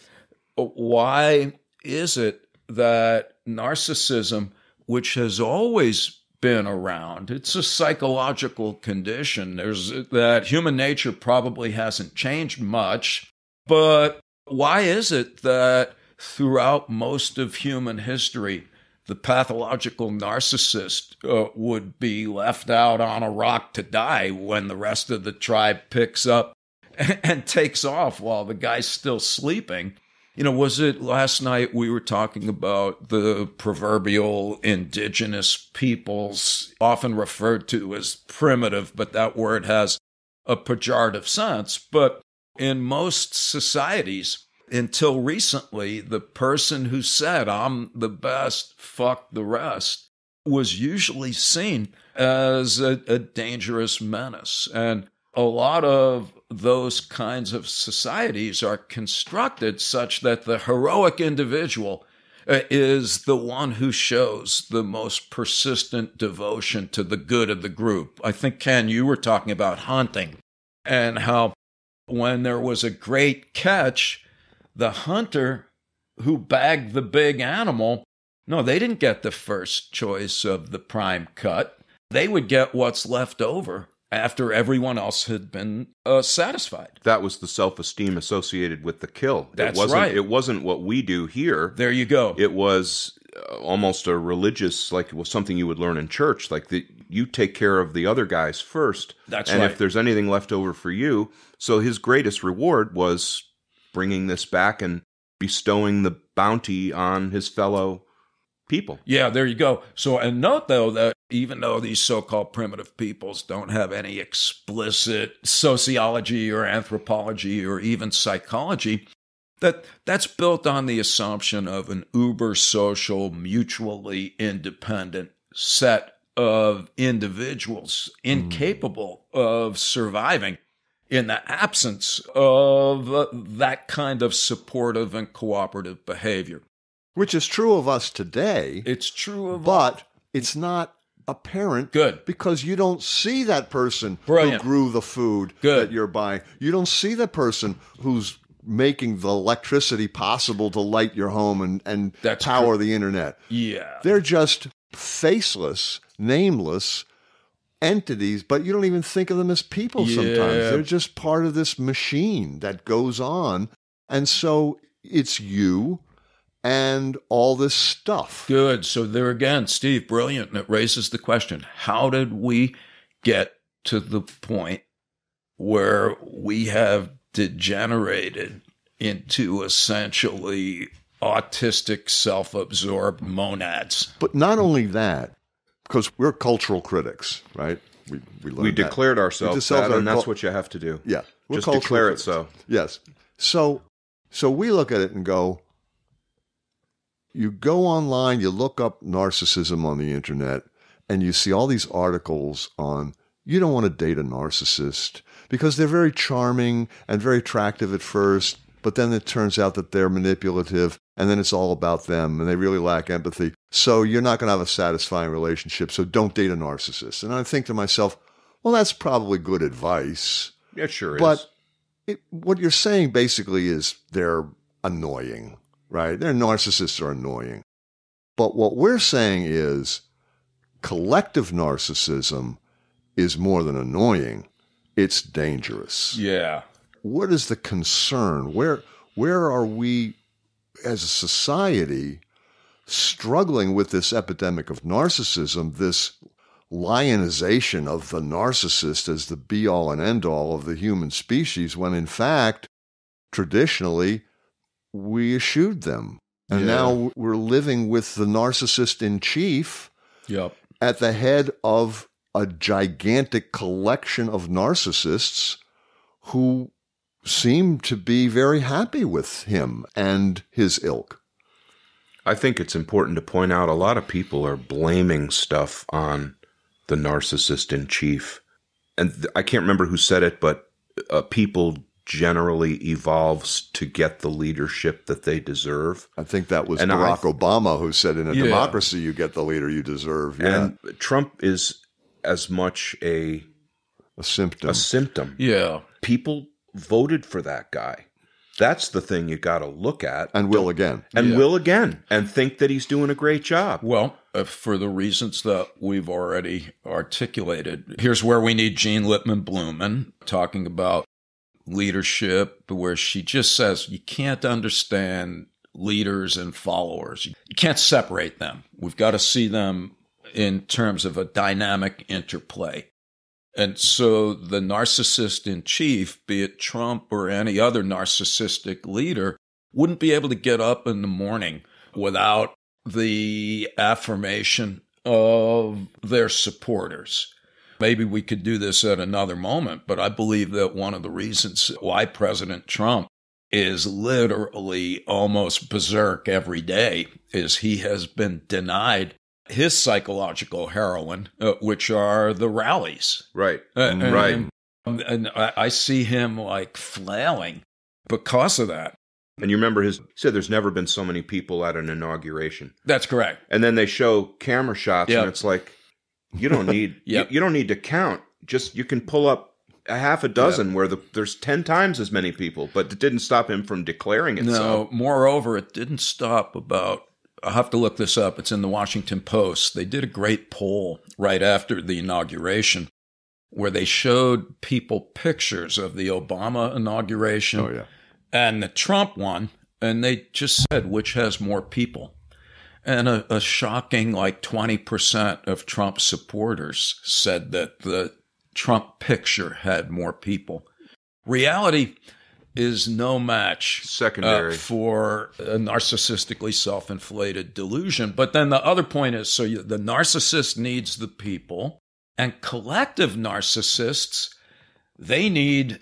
Why is it that narcissism, which has always been around, it's a psychological condition. There's that human nature probably hasn't changed much, but why is it that throughout most of human history, the pathological narcissist uh, would be left out on a rock to die when the rest of the tribe picks up and, [LAUGHS] and takes off while the guy's still sleeping? You know, was it last night we were talking about the proverbial indigenous peoples, often referred to as primitive, but that word has a pejorative sense. But in most societies, until recently, the person who said, I'm the best, fuck the rest, was usually seen as a, a dangerous menace. And a lot of those kinds of societies are constructed such that the heroic individual uh, is the one who shows the most persistent devotion to the good of the group. I think, Ken, you were talking about hunting and how when there was a great catch, the hunter who bagged the big animal, no, they didn't get the first choice of the prime cut. They would get what's left over after everyone else had been uh, satisfied. That was the self-esteem associated with the kill. That's it wasn't, right. It wasn't what we do here. There you go. It was uh, almost a religious, like it was something you would learn in church. Like the, you take care of the other guys first. That's and right. if there's anything left over for you, so his greatest reward was bringing this back and bestowing the bounty on his fellow people. Yeah, there you go. So, and note though that even though these so called primitive peoples don't have any explicit sociology or anthropology or even psychology, that that's built on the assumption of an uber social, mutually independent set of individuals incapable of surviving in the absence of that kind of supportive and cooperative behavior. Which is true of us today, It's true of but it's not apparent Good. because you don't see that person Brilliant. who grew the food Good. that you're buying. You don't see that person who's making the electricity possible to light your home and, and That's power the internet. Yeah. They're just faceless, nameless entities, but you don't even think of them as people sometimes. Yeah. They're just part of this machine that goes on. And so it's you and all this stuff. Good. So there again, Steve, brilliant. And it raises the question how did we get to the point where we have degenerated into essentially autistic, self absorbed monads? But not only that, because we're cultural critics, right? We, we, learned We that. declared ourselves We just that, and that's cul- what you have to do. Yeah. We're Just cultural declare it so. Yes. So so we look at it and go, you go online, you look up narcissism on the internet, and you see all these articles on you don't want to date a narcissist because they're very charming and very attractive at first, but then it turns out that they're manipulative and then it's all about them and they really lack empathy. So you're not going to have a satisfying relationship. So don't date a narcissist. And I think to myself, well, that's probably good advice. It sure is. But what you're saying basically is they're annoying, right? Their narcissists are annoying. But what we're saying is collective narcissism is more than annoying. it's dangerous. Yeah. What is the concern? Where where are we as a society struggling with this epidemic of narcissism, this lionization of the narcissist as the be all and end all of the human species, when in fact, traditionally, we eschewed them. And Yeah. now we're living with the narcissist in chief Yep. at the head of a gigantic collection of narcissists who seem to be very happy with him and his ilk. I think it's important to point out a lot of people are blaming stuff on the narcissist in chief. And I can't remember who said it, but uh, people generally evolves to get the leadership that they deserve. I think that was And I- Barack Obama who said, in a Yeah. democracy, you get the leader you deserve. Yeah, And Trump is as much a a symptom. a symptom. Yeah. People voted for that guy. That's the thing you got to look at and will again. and Yeah. will again and think that he's doing a great job. Well, uh, for the reasons that we've already articulated, here's where we need Jean Lipman Blumen talking about leadership, where she just says you can't understand leaders and followers. You can't separate them. We've got to see them in terms of a dynamic interplay. And so the narcissist in chief, be it Trump or any other narcissistic leader, wouldn't be able to get up in the morning without the affirmation of their supporters. Maybe we could do this at another moment, but I believe that one of the reasons why President Trump is literally almost berserk every day is he has been denied his psychological heroin, uh, which are the rallies. Right. Uh, and- right. And, and I, I see him like flailing because of that. And you remember his he said there's never been so many people at an inauguration. That's correct. And then they show camera shots Yep. and it's like you don't [LAUGHS] need Yep. you, you don't need to count. Just you can pull up a half a dozen where the, there's 10 times as many people, but it didn't stop him from declaring it so. No, moreover, it didn't stop about. I'll have to look this up. It's in the Washington Post. They did a great poll right after the inauguration where they showed people pictures of the Obama inauguration Oh, yeah. and the Trump one, and they just said which has more people. And a, a shocking like 20% of Trump supporters said that the Trump picture had more people. Reality is no match Secondary. uh, for a narcissistically self-inflated delusion. But then the other point is, so you, the narcissist needs the people, and collective narcissists, they need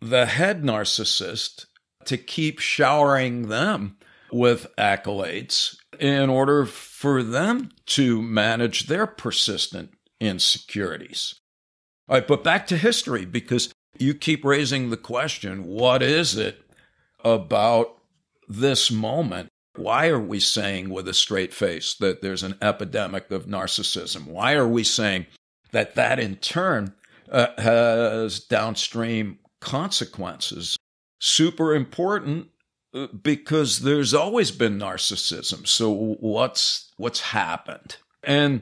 the head narcissist to keep showering them with accolades in order for them to manage their persistent insecurities. All right, but back to history because you keep raising the question what is it about this moment? Why are we saying with a straight face that there's an epidemic of narcissism? Why are we saying that that in turn uh, has downstream consequences? Super important because there's always been narcissism. So what's what's happened? And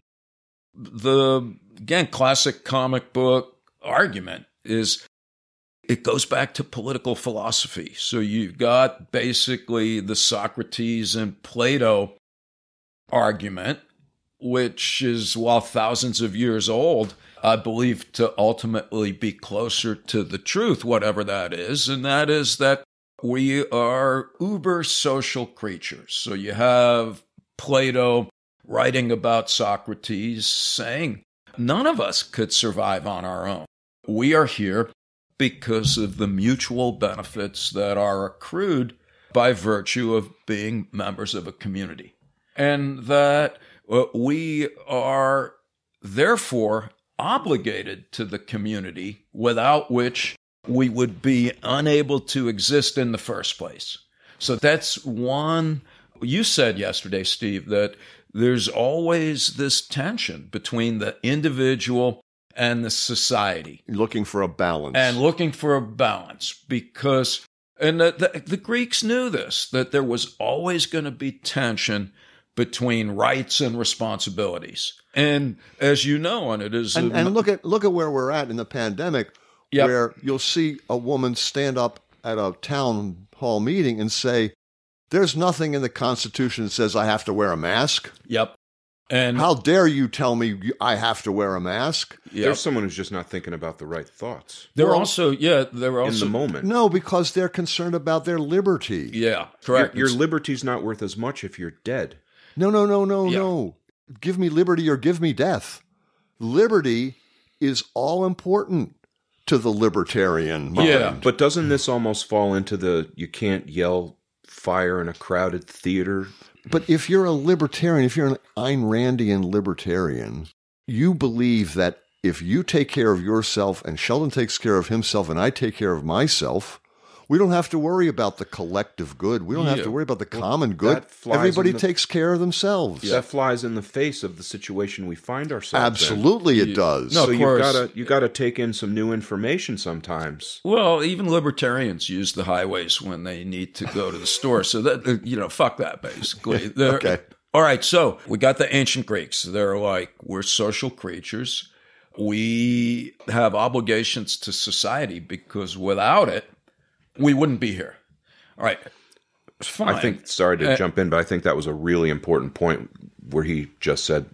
the again classic comic book argument is it goes back to political philosophy. So you've got basically the Socrates and Plato argument, which is, while thousands of years old, I believe to ultimately be closer to the truth, whatever that is. And that is that we are uber social creatures. So you have Plato writing about Socrates saying, none of us could survive on our own. We are here because of the mutual benefits that are accrued by virtue of being members of a community. And that uh, we are therefore obligated to the community without which we would be unable to exist in the first place. So that's one. You said yesterday, Steve, that there's always this tension between the individual and the society Looking for a balance. and looking for a balance because and the, the, the greeks knew this that there was always going to be tension between rights and responsibilities and as you know and it is and, and look at look at where we're at in the pandemic. Yep. where you'll see a woman stand up at a town hall meeting and say, There's nothing in the Constitution that says I have to wear a mask. Yep. And How dare you tell me I have to wear a mask? yep. There's someone who's just not thinking about the right thoughts they're well, also yeah, they're also in the moment. No, because they're concerned about their liberty. yeah, Your, correct. your It's- liberty's not worth as much if you're dead. No, no, no, no, Yeah. no. Give me liberty or give me death. Liberty is all important to the libertarian mind. Yeah. But doesn't this almost fall into the you can't yell fire in a crowded theater? But if you're a libertarian, if you're an Ayn Randian libertarian, you believe that if you take care of yourself and Sheldon takes care of himself and I take care of myself, we don't have to worry about the collective good. We don't have to worry about the common good. Everybody the- takes care of themselves. That flies in the face of the situation we find ourselves in. Absolutely, it does. No, so of you've gotta you gotta take in some new information sometimes. well, even libertarians use the highways when they need to go to the store. So that you know, fuck that basically. They're- Okay. All right, so we got the ancient Greeks. They're like, we're social creatures. We have obligations to society because without it, we wouldn't be here. All right. Fine. I think sorry to Uh, jump in, but I think that was a really important point where he just said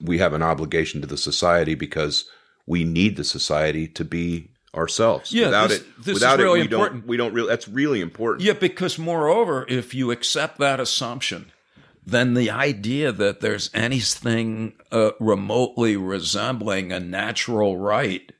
we have an obligation to the society because we need the society to be ourselves. Yeah, without this- it, this is without really it, we important. don't we don't really. That's really important. Yeah, because moreover, if you accept that assumption, then the idea that there's anything uh, remotely resembling a natural right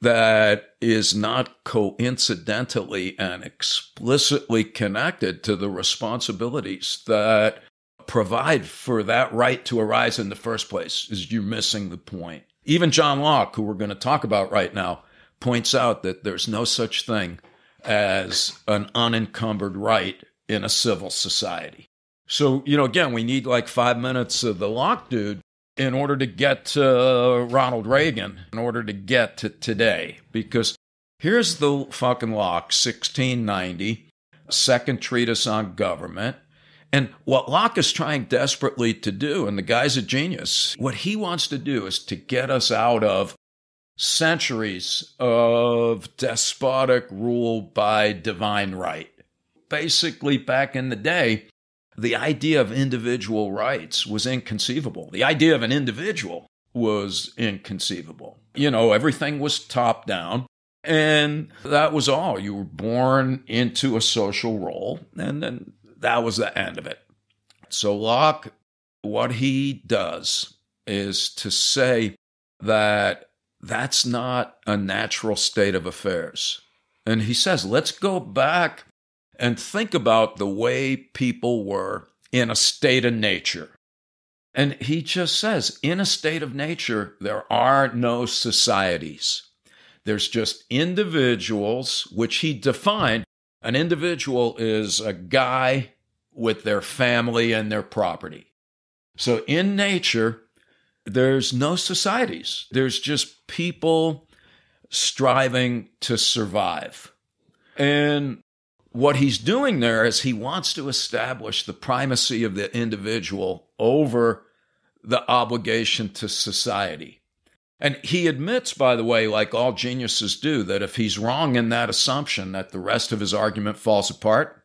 that is not coincidentally and explicitly connected to the responsibilities that provide for that right to arise in the first place is you're missing the point. Even John Locke, who we're going to talk about right now, points out that there's no such thing as an unencumbered right in a civil society. So, you know, again, we need like five minutes of the Locke dude in order to get to uh, Ronald Reagan, in order to get to today. Because here's the fucking Locke, 1690, second treatise on government. And what Locke is trying desperately to do, and the guy's a genius, what he wants to do is to get us out of centuries of despotic rule by divine right. Basically, back in the day, the idea of individual rights was inconceivable. The idea of an individual was inconceivable. You know, everything was top down, and that was all. You were born into a social role, and then that was the end of it. So, Locke, what he does is to say that that's not a natural state of affairs. And he says, let's go back and think about the way people were in a state of nature. And he just says, in a state of nature, there are no societies. There's just individuals, which he defined. An individual is a guy with their family and their property. So in nature, there's no societies. There's just people striving to survive. And what he's doing there is he wants to establish the primacy of the individual over the obligation to society. And he admits, by the way, like all geniuses do, that if he's wrong in that assumption, that the rest of his argument falls apart.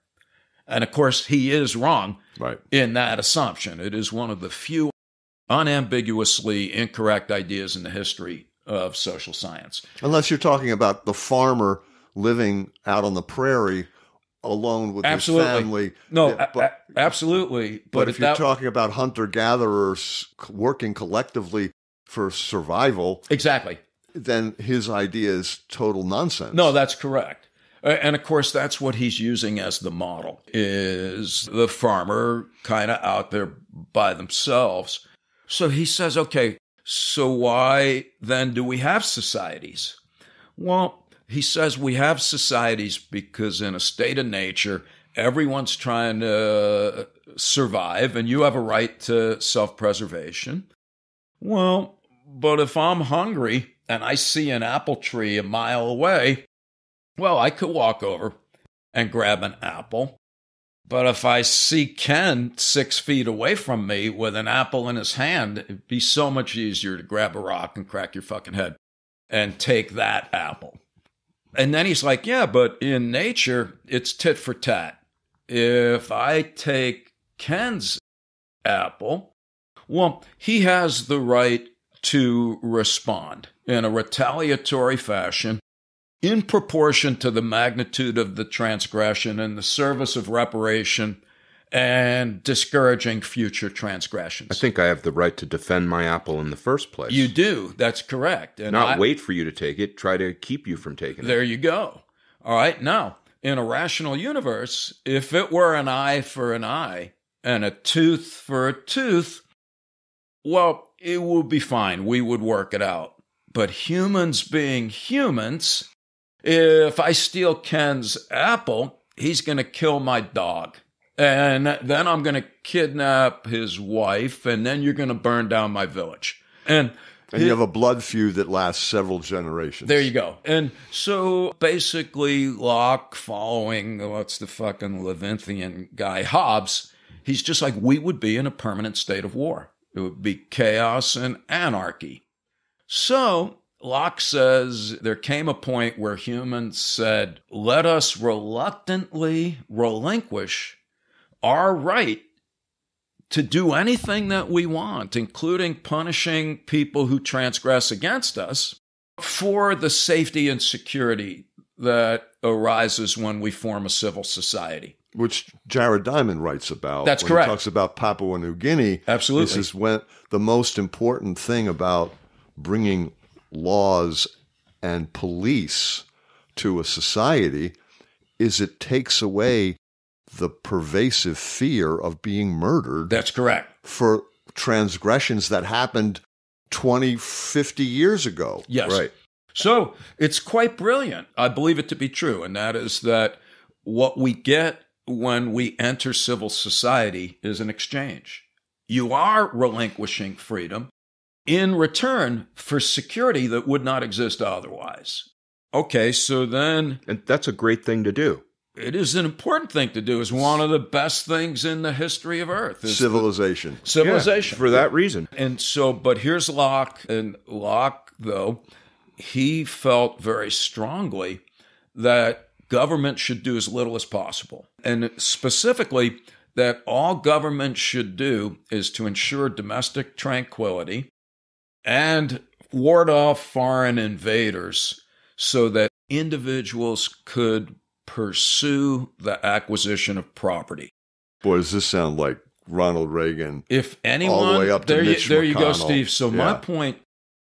And of course, he is wrong Right. in that assumption. It is one of the few unambiguously incorrect ideas in the history of social science. Unless you're talking about the farmer living out on the prairie alone with Absolutely. his family. No, Yeah, but, a- absolutely. but But, if at you're talking about hunter gatherers working collectively for survival, exactly. then his idea is total nonsense. No, that's correct. And of course, that's what he's using as the model is the farmer kind of out there by themselves. So he says, okay, so why then do we have societies? Well, he says we have societies because in a state of nature, everyone's trying to survive and you have a right to self preservation. Well, but if I'm hungry and I see an apple tree a mile away, well, I could walk over and grab an apple. But if I see Ken six feet away from me with an apple in his hand, it'd be so much easier to grab a rock and crack your fucking head and take that apple. And then he's like, yeah, but in nature, it's tit for tat. If I take Ken's apple, well, he has the right to respond in a retaliatory fashion in proportion to the magnitude of the transgression in the service of reparation and discouraging future transgressions. I think I have the right to defend my apple in the first place. you do. That's correct. And Not I- wait for you to take it, try to keep you from taking it. There you go. All right. Now, in a rational universe, if it were an eye for an eye and a tooth for a tooth, well, it would be fine. We would work it out. But humans being humans, if I steal Ken's apple, he's going to kill my dog. And then I'm going to kidnap his wife, and then you're going to burn down my village. And And you have a blood feud that lasts several generations. there you go. And so basically, Locke, following what's the fucking Leviathan guy, Hobbes, he's just like we would be in a permanent state of war. It would be chaos and anarchy. So Locke says there came a point where humans said, let us reluctantly relinquish our right to do anything that we want, including punishing people who transgress against us for the safety and security that arises when we form a civil society. which Jared Diamond writes about. That's when correct. He talks about Papua New Guinea. Absolutely. This is when the most important thing about bringing laws and police to a society is it takes away the pervasive fear of being murdered That's correct. for transgressions that happened 20, 50 years ago. Yes. Right. So it's quite brilliant. I believe it to be true. And that is that what we get when we enter civil society is an exchange. You are relinquishing freedom in return for security that would not exist otherwise. Okay, so then And that's a great thing to do. It is an important thing to do. It's one of the best things in the history of Earth. is Civilization. civilization. Yeah, for that reason. And so, but here's Locke, and Locke, though, he felt very strongly that government should do as little as possible. And specifically, that all government should do is to ensure domestic tranquility and ward off foreign invaders so that individuals could pursue the acquisition of property. Boy, does this sound like Ronald Reagan? If anyone, all the way up to there, Mitch you, there you go, McConnell. Steve. So my point,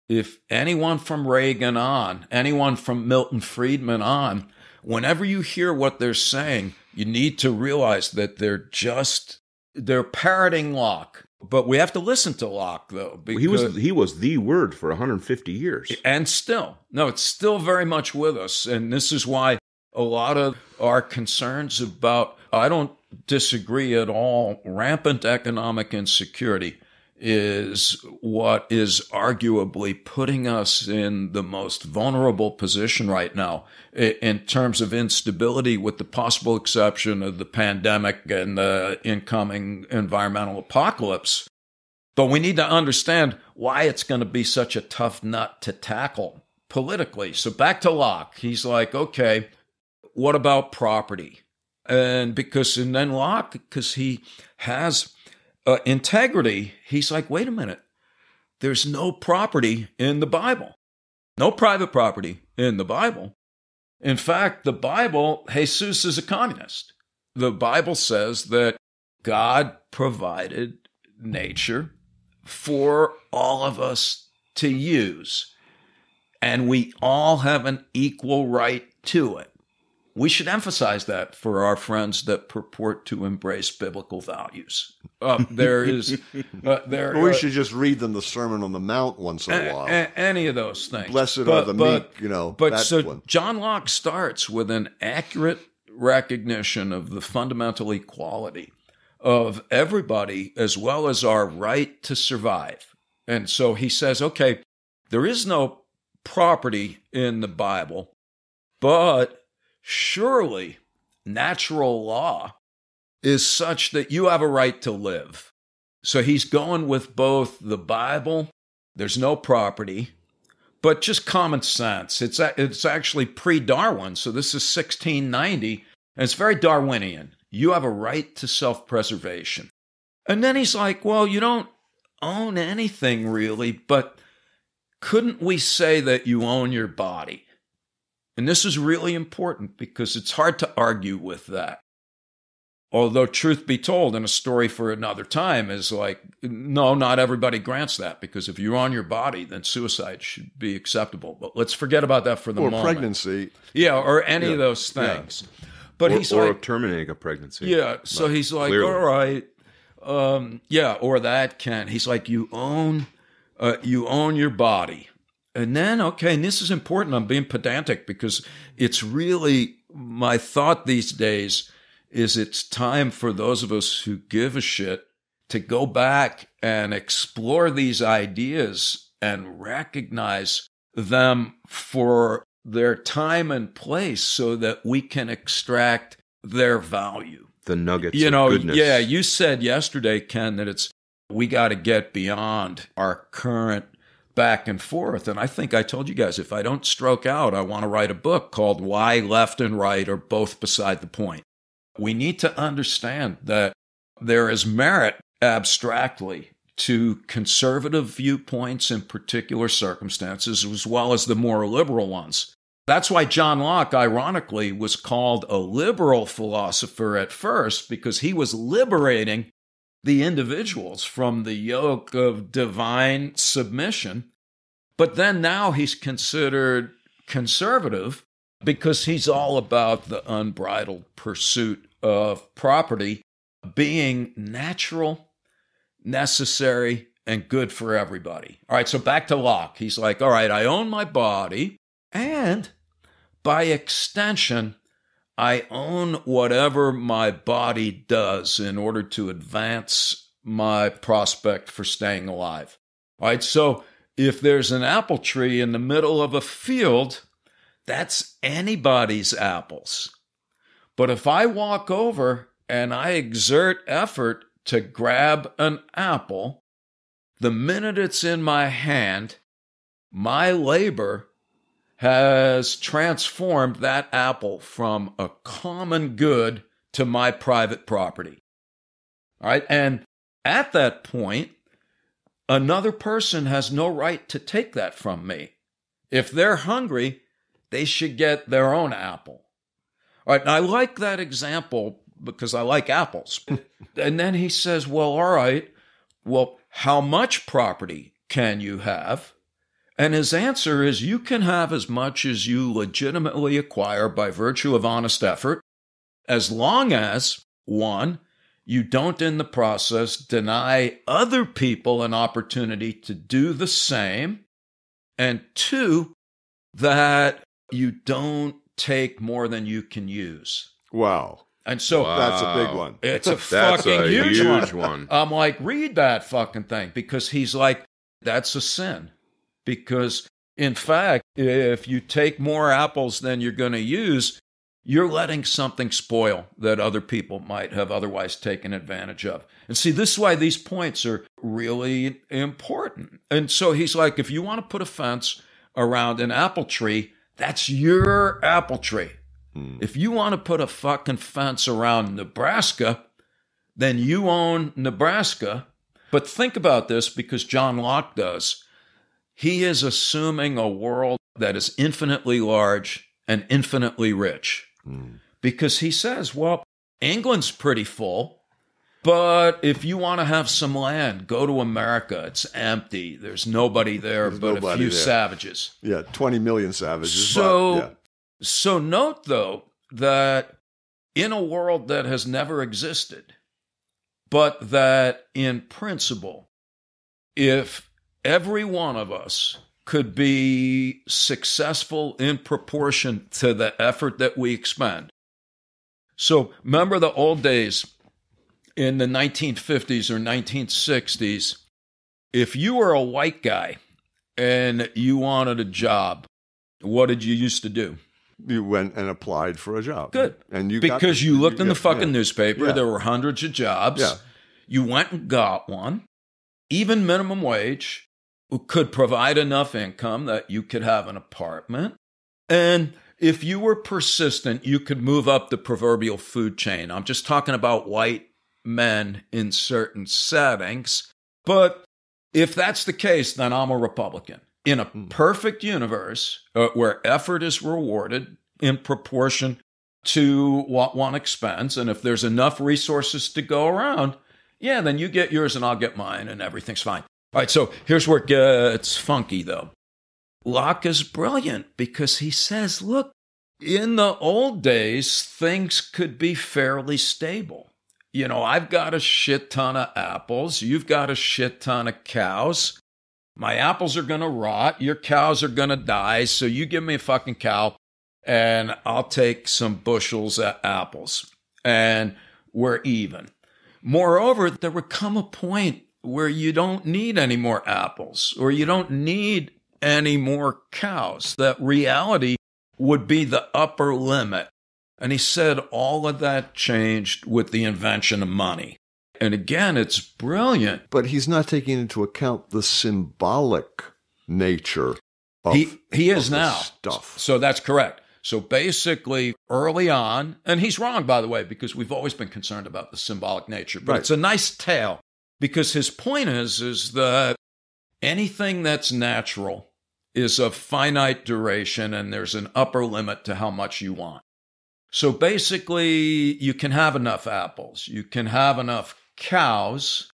if anyone from Reagan on, anyone from Milton Friedman on, whenever you hear what they're saying, you need to realize that they're just they're parroting Locke. But we have to listen to Locke though, because He was he was the word for 150 years. and still, no, it's still very much with us. And this is why a lot of our concerns about, I don't disagree at all, rampant economic insecurity is what is arguably putting us in the most vulnerable position right now in terms of instability, with the possible exception of the pandemic and the incoming environmental apocalypse. But we need to understand why it's going to be such a tough nut to tackle politically. So back to Locke. He's like, okay, what about property? And because, and then Locke, because he has uh, integrity, he's like, wait a minute, there's no property in the Bible, no private property in the Bible. In fact, the Bible, Jesus is a communist. The Bible says that God provided nature for all of us to use, and we all have an equal right to it. We should emphasize that for our friends that purport to embrace biblical values. Uh, there is, uh, there. Or we uh, should just read them the Sermon on the Mount once in a a- while. a- any of those things. Blessed are the but- meek, you know. But so one. John Locke starts with an accurate recognition of the fundamental equality of everybody as well as our right to survive. And so he says, okay, there is no property in the Bible, but surely natural law is such that you have a right to live. So he's going with both the Bible, there's no property, but just common sense. It's it's actually pre-Darwin, so this is 1690, and it's very Darwinian. You have a right to self-preservation. And then he's like, "Well, you don't own anything really, but couldn't we say that you own your body?" And this is really important because it's hard to argue with that. Although, truth be told, and a story for another time is like, no, not everybody grants that because if you're on your body, then suicide should be acceptable. But let's forget about that for the or moment. pregnancy. Yeah, or any Yeah, of those yeah. things. But or, he's or like, terminating a pregnancy. yeah. So he's like, clearly. all right, um, yeah, or that can. He's like, you own, uh, you own your body, and then okay, and this is important. I'm being pedantic because it's really my thought these days is it's time for those of us who give a shit to go back and explore these ideas and recognize them for their time and place so that we can extract their value. the nuggets You of know, goodness. yeah, you said yesterday, Ken, that it's we got to get beyond our current back and forth. And I think I told you guys if I don't stroke out, I want to write a book called Why Left and Right Are Both Beside the Point. We need to understand that there is merit abstractly to conservative viewpoints in particular circumstances, as well as the more liberal ones. That's why John Locke, ironically, was called a liberal philosopher at first, because he was liberating the individuals from the yoke of divine submission. But then now he's considered conservative because he's all about the unbridled pursuit of property being natural, necessary, and good for everybody. All right, so back to Locke. He's like, all right, I own my body, and by extension, I own whatever my body does in order to advance my prospect for staying alive. All right, so if there's an apple tree in the middle of a field, that's anybody's apples. But if I walk over and I exert effort to grab an apple, the minute it's in my hand, my labor has transformed that apple from a common good to my private property. All right. And at that point, another person has no right to take that from me. If they're hungry, they should get their own apple. All right. And I like that example because I like apples. [LAUGHS] and then he says, Well, all right. Well, how much property can you have? And his answer is you can have as much as you legitimately acquire by virtue of honest effort, as long as, one, you don't in the process deny other people an opportunity to do the same, and two, that you don't take more than you can use. Wow. And so Wow. That's a big one. it's a [LAUGHS] fucking a huge, huge one. one. I'm like, read that fucking thing because he's like, that's a sin. Because in fact, if you take more apples than you're going to use, you're letting something spoil that other people might have otherwise taken advantage of. And see, this is why these points are really important. And so he's like, if you want to put a fence around an apple tree, that's your apple tree. Hmm. If you want to put a fucking fence around Nebraska, then you own Nebraska. But think about this because John Locke does. He is assuming a world that is infinitely large and infinitely rich. Hmm. Because he says, well, England's pretty full, but if you want to have some land, go to America. It's empty. There's nobody there There's but a few there. savages. Yeah, 20 million savages. So, but, yeah. so note though that in a world that has never existed, but that in principle, if every one of us could be successful in proportion to the effort that we expend. So remember the old days in the 1950s or 1960s, if you were a white guy and you wanted a job, what did you used to do? You went and applied for a job. Good. And you Because the- you looked in the yeah, fucking yeah. newspaper, Yeah. there were hundreds of jobs. Yeah. You went and got one, even minimum wage. Could provide enough income that you could have an apartment. And if you were persistent, you could move up the proverbial food chain. I'm just talking about white men in certain settings. But if that's the case, then I'm a Republican. In a perfect universe uh, where effort is rewarded in proportion to what one expends, and if there's enough resources to go around, yeah, then you get yours and I'll get mine and everything's fine. All right, so here's where it gets funky though. Locke is brilliant because he says, look, in the old days, things could be fairly stable. You know, I've got a shit ton of apples, you've got a shit ton of cows. My apples are going to rot, your cows are going to die, so you give me a fucking cow and I'll take some bushels of apples and we're even. Moreover, there would come a point where you don't need any more apples or you don't need any more cows, that reality would be the upper limit. And he said all of that changed with the invention of money. And again, it's brilliant. But he's not taking into account the symbolic nature of, he, he is now. stuff. So that's correct. So basically, early on, and he's wrong, by the way, because we've always been concerned about the symbolic nature, but Right. it's a nice tale because his point is, is that anything that's natural is of finite duration and there's an upper limit to how much you want. So basically, you can have enough apples, you can have enough cows,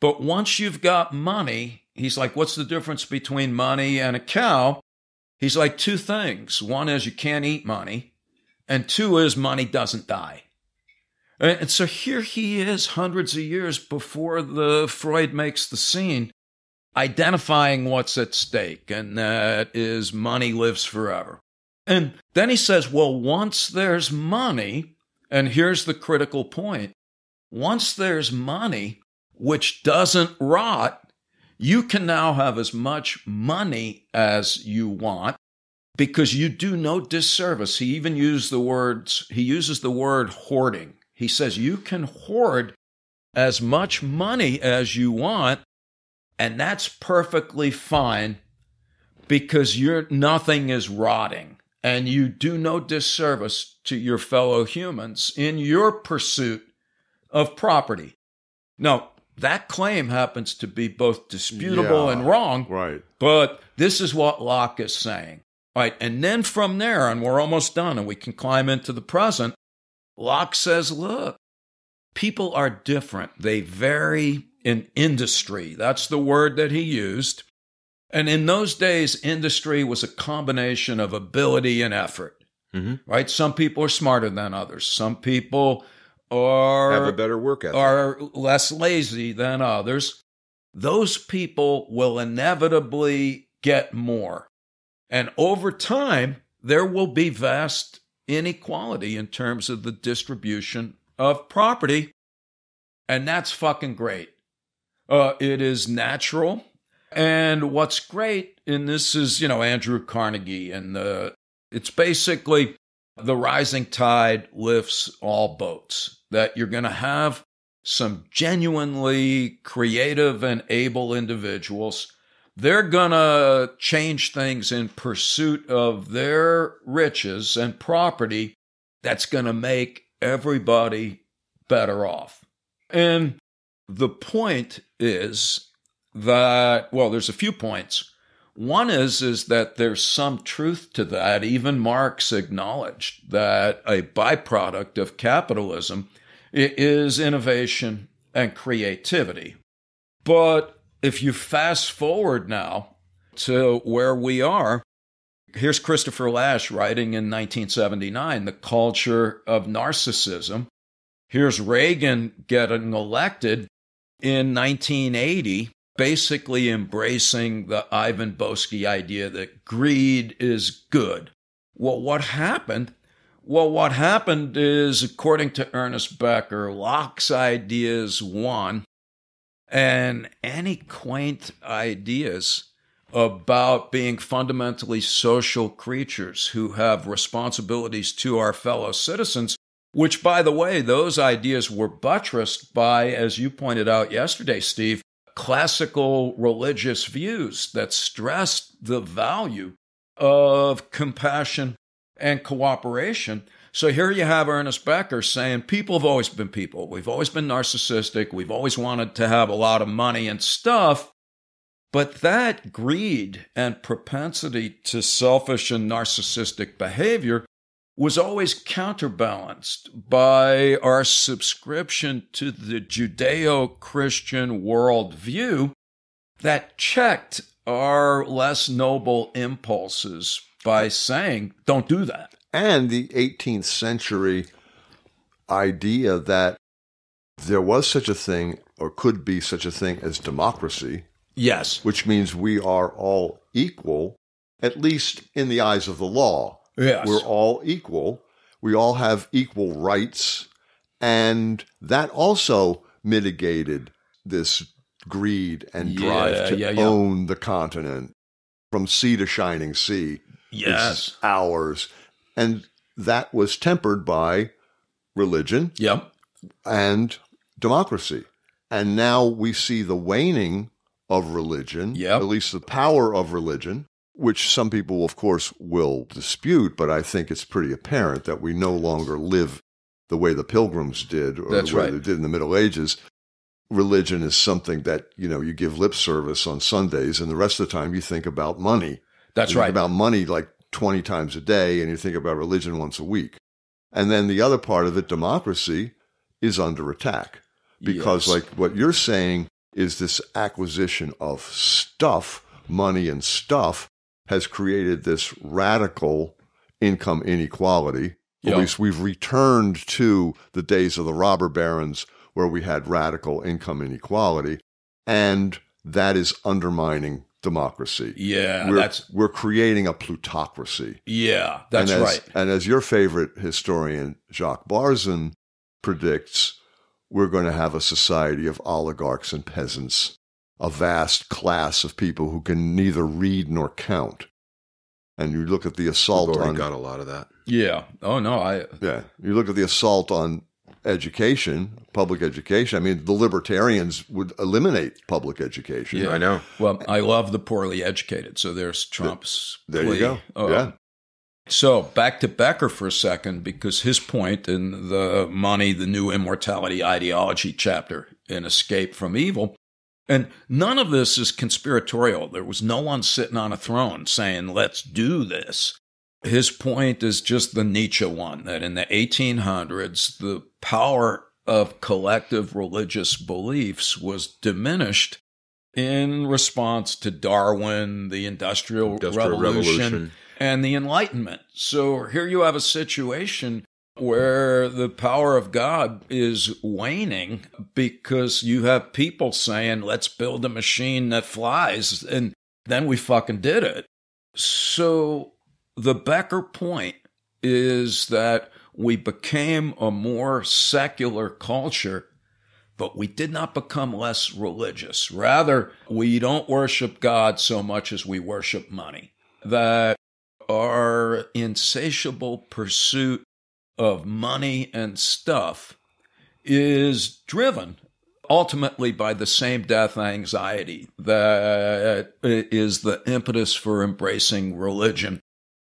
but once you've got money, he's like, what's the difference between money and a cow? He's like, two things. One is you can't eat money, and two is money doesn't die. And and so here he is, hundreds of years before the Freud makes the scene, identifying what's at stake, and that is money lives forever. And then he says, well, once there's money, and here's the critical point once there's money, which doesn't rot, you can now have as much money as you want because you do no disservice. He even used the words, he uses the word hoarding. He says you can hoard as much money as you want, and that's perfectly fine because you're nothing is rotting and you do no disservice to your fellow humans in your pursuit of property. Now, that claim happens to be both disputable Yeah. and wrong, Right. but this is what Locke is saying. All right. And then from there, and we're almost done and we can climb into the present, Locke says, look, people are different. They vary in industry. That's the word that he used. And in those days, industry was a combination of ability and effort, Mhm. right? Some people are smarter than others. Some people are Have a better work ethic. are less lazy than others, those people will inevitably get more. And over time, there will be vast inequality in terms of the distribution of property. And that's fucking great. Uh, it is natural. And what's great, and this is, you know, Andrew Carnegie, and the, it's basically the rising tide lifts all boats, that you're going to have some genuinely creative and able individuals. They're going to change things in pursuit of their riches and property that's going to make everybody better off. And the point is that, well, there's a few points. One is is that there's some truth to that. Even Marx acknowledged that a byproduct of capitalism is innovation and creativity. But if you fast forward now to where we are, here's Christopher Lasch writing in 1979, The Culture of Narcissism. Here's Reagan getting elected in 1980, basically embracing the Ivan Boesky idea that greed is good. Well, what happened? Well, what happened is, according to Ernest Becker, Locke's ideas won, and any quaint ideas about being fundamentally social creatures who have responsibilities to our fellow citizens, which, by the way, those ideas were buttressed by, as you pointed out yesterday, Steve, classical religious views that stressed the value of compassion and cooperation. So here you have Ernest Becker saying people have always been people. We've always been narcissistic. We've always wanted to have a lot of money and stuff. But that greed and propensity to selfish and narcissistic behavior was always counterbalanced by our subscription to the Judeo Christian worldview that checked our less noble impulses by saying, don't do that. And the 18th century idea that there was such a thing or could be such a thing as democracy, Yes. which means we are all equal, at least in the eyes of the law. Yes. We're all equal. We all have equal rights. And that also mitigated this greed and drive Yeah, to yeah, yeah. own the continent from sea to shining sea. yes. It's ours. And that was tempered by religion Yep. and democracy. And now we see the waning of religion, Yep. at least the power of religion, which some people, of course, will dispute, but I think it's pretty apparent that we no longer live the way the pilgrims did or That's the way right. they did in the Middle Ages. Religion is something that, you know, you give lip service on Sundays and the rest of the time you think about money. That's You think right. about money like 20 times a day and you think about religion once a week. And then the other part of it, democracy, is under attack. Because, Yes. like what you're saying, is this acquisition of stuff, money and stuff, has created this radical income inequality. Yeah. At least we've returned to the days of the robber barons where we had radical income inequality. And that is undermining democracy Yeah, we're, that's we're creating a plutocracy. yeah, that's and as, right. And as your favorite historian, Jacques Barzun, predicts, we're going to have a society of oligarchs and peasants, a vast class of people who can neither read nor count. And you look at the We've assault already on got a lot of that. Yeah. Oh no, I yeah, you look at the assault on education, public education. I mean, the libertarians would eliminate public education. Yeah. I know. well, I love the poorly educated. So there's Trump's. There you go. Oh. yeah. So back to Becker for a second, because his point in the money, the new immortality ideology chapter in Escape from Evil, and none of this is conspiratorial. There was no one sitting on a throne saying, let's do this. His point is just the Nietzsche one that in the 1800s, the power of collective religious beliefs was diminished in response to Darwin, the Industrial, Industrial Revolution, Revolution. and the Enlightenment. So here you have a situation where the power of God is waning because you have people saying, let's build a machine that flies. And then we fucking did it. So the Becker point is that we became a more secular culture, but we did not become less religious. Rather, we don't worship God so much as we worship money. That our insatiable pursuit of money and stuff is driven ultimately by the same death anxiety that is the impetus for embracing religion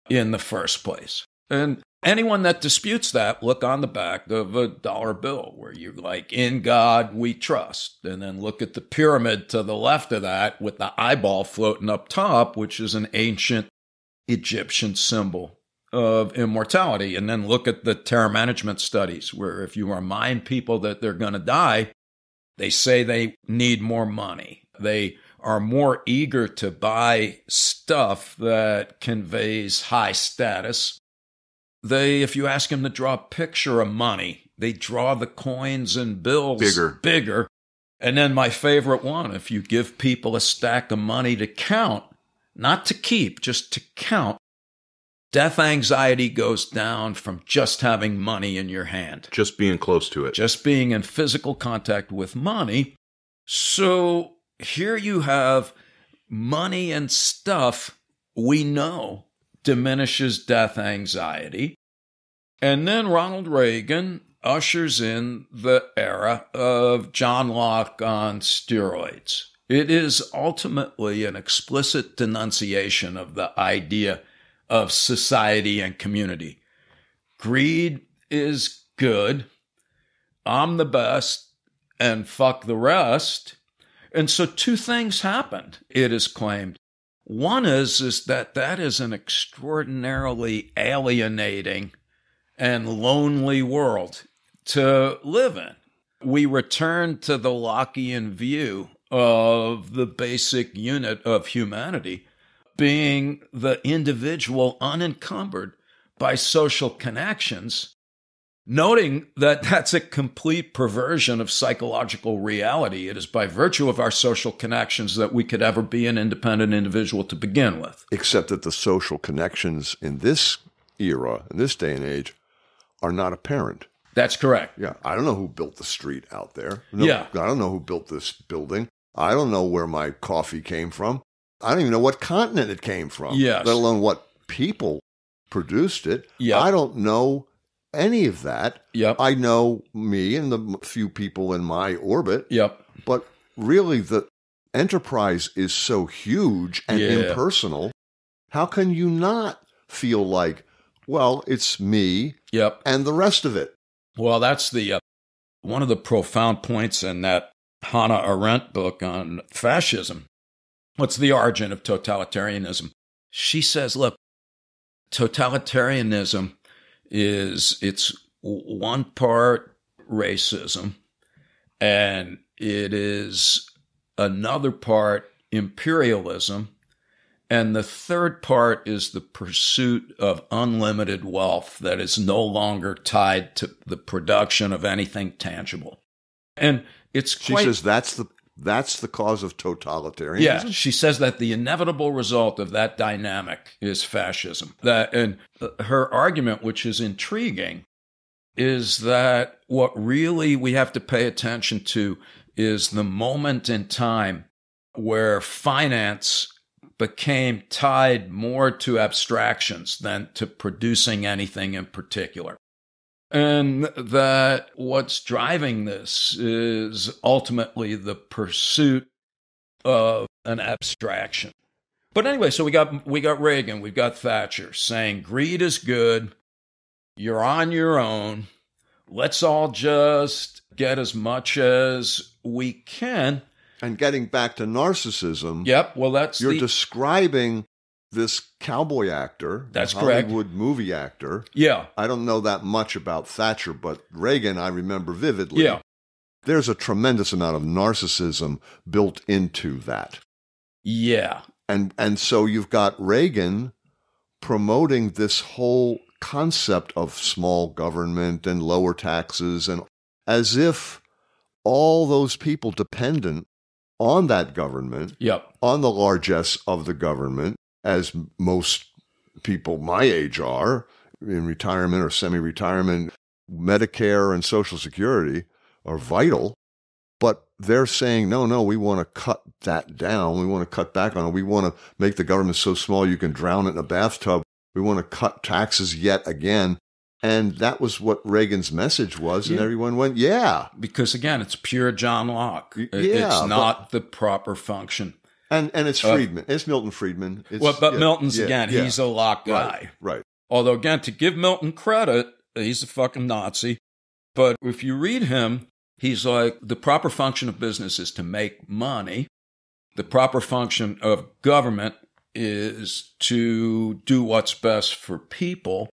in the first place. And anyone that disputes that, look on the back of a dollar bill where you're like, in God we trust. And then look at the pyramid to the left of that with the eyeball floating up top, which is an ancient Egyptian symbol of immortality. And then look at the terror management studies, where if you remind people that they're going to die, they say they need more money. They are more eager to buy stuff that conveys high status. They, if you ask them to draw a picture of money, they draw the coins and bills Bigger. bigger. And then my favorite one, if you give people a stack of money to count, not to keep, just to count, death anxiety goes down from just having money in your hand Just being close to it. just being in physical contact with money. So here you have money and stuff we know diminishes death anxiety. And then Ronald Reagan ushers in the era of John Locke on steroids. It is ultimately an explicit denunciation of the idea of society and community. Greed is good. I'm the best and fuck the rest. And so two things happened, it is claimed. One is, is that that is an extraordinarily alienating and lonely world to live in. We return to the Lockean view of the basic unit of humanity being the individual unencumbered by social connections, noting that [LAUGHS] that's a complete perversion of psychological reality. It is by virtue of our social connections that we could ever be an independent individual to begin with. Except that the social connections in this era, in this day and age, are not apparent. That's correct. Yeah, I don't know who built the street out there. No, Yeah. I don't know who built this building. I don't know where my coffee came from. I don't even know what continent it came from. Yes. Let alone what people produced it. Yeah. I don't know any of that. Yep. I know me and the few people in my orbit, Yep. but really the enterprise is so huge and Yeah. impersonal. How can you not feel like, well, it's me Yep. and the rest of it? Well, that's the uh, one of the profound points in that Hannah Arendt book on fascism. What's the origin of totalitarianism? She says, look, totalitarianism is it's one part racism and it is another part imperialism and the third part is the pursuit of unlimited wealth that is no longer tied to the production of anything tangible. And it's She says that's the that's the cause of totalitarianism. yeah, she says that the inevitable result of that dynamic is fascism. That and her argument, which is intriguing, is that what really we have to pay attention to is the moment in time where finance became tied more to abstractions than to producing anything in particular. And that what's driving this is ultimately the pursuit of an abstraction. But anyway, so we got we got Reagan, we've got Thatcher saying greed is good, you're on your own. Let's all just get as much as we can. And getting back to narcissism, Yep, well that's you're the describing this cowboy actor, That's correct. Hollywood movie actor. Yeah. I don't know that much about Thatcher, but Reagan I remember vividly. Yeah. There's a tremendous amount of narcissism built into that. Yeah. And and so you've got Reagan promoting this whole concept of small government and lower taxes and as if all those people dependent on that government Yep. on the largesse of the government, as most people my age are in retirement or semi retirement, Medicare and Social Security are vital. But they're saying, no, no, we want to cut that down. We want to cut back on it. We want to make the government so small you can drown it in a bathtub. We want to cut taxes yet again. And that was what Reagan's message was. And Yeah. everyone went, yeah. Because again, it's pure John Locke. It- yeah, it's not the proper function. And and it's Uh, Friedman. it's Milton Friedman. It's, Well, but yeah, Milton's yeah, again, yeah. he's a Locke guy. right. Right. Although, again, to give Milton credit, he's a fucking Nazi. But if you read him, he's like the proper function of business is to make money. The proper function of government is to do what's best for people.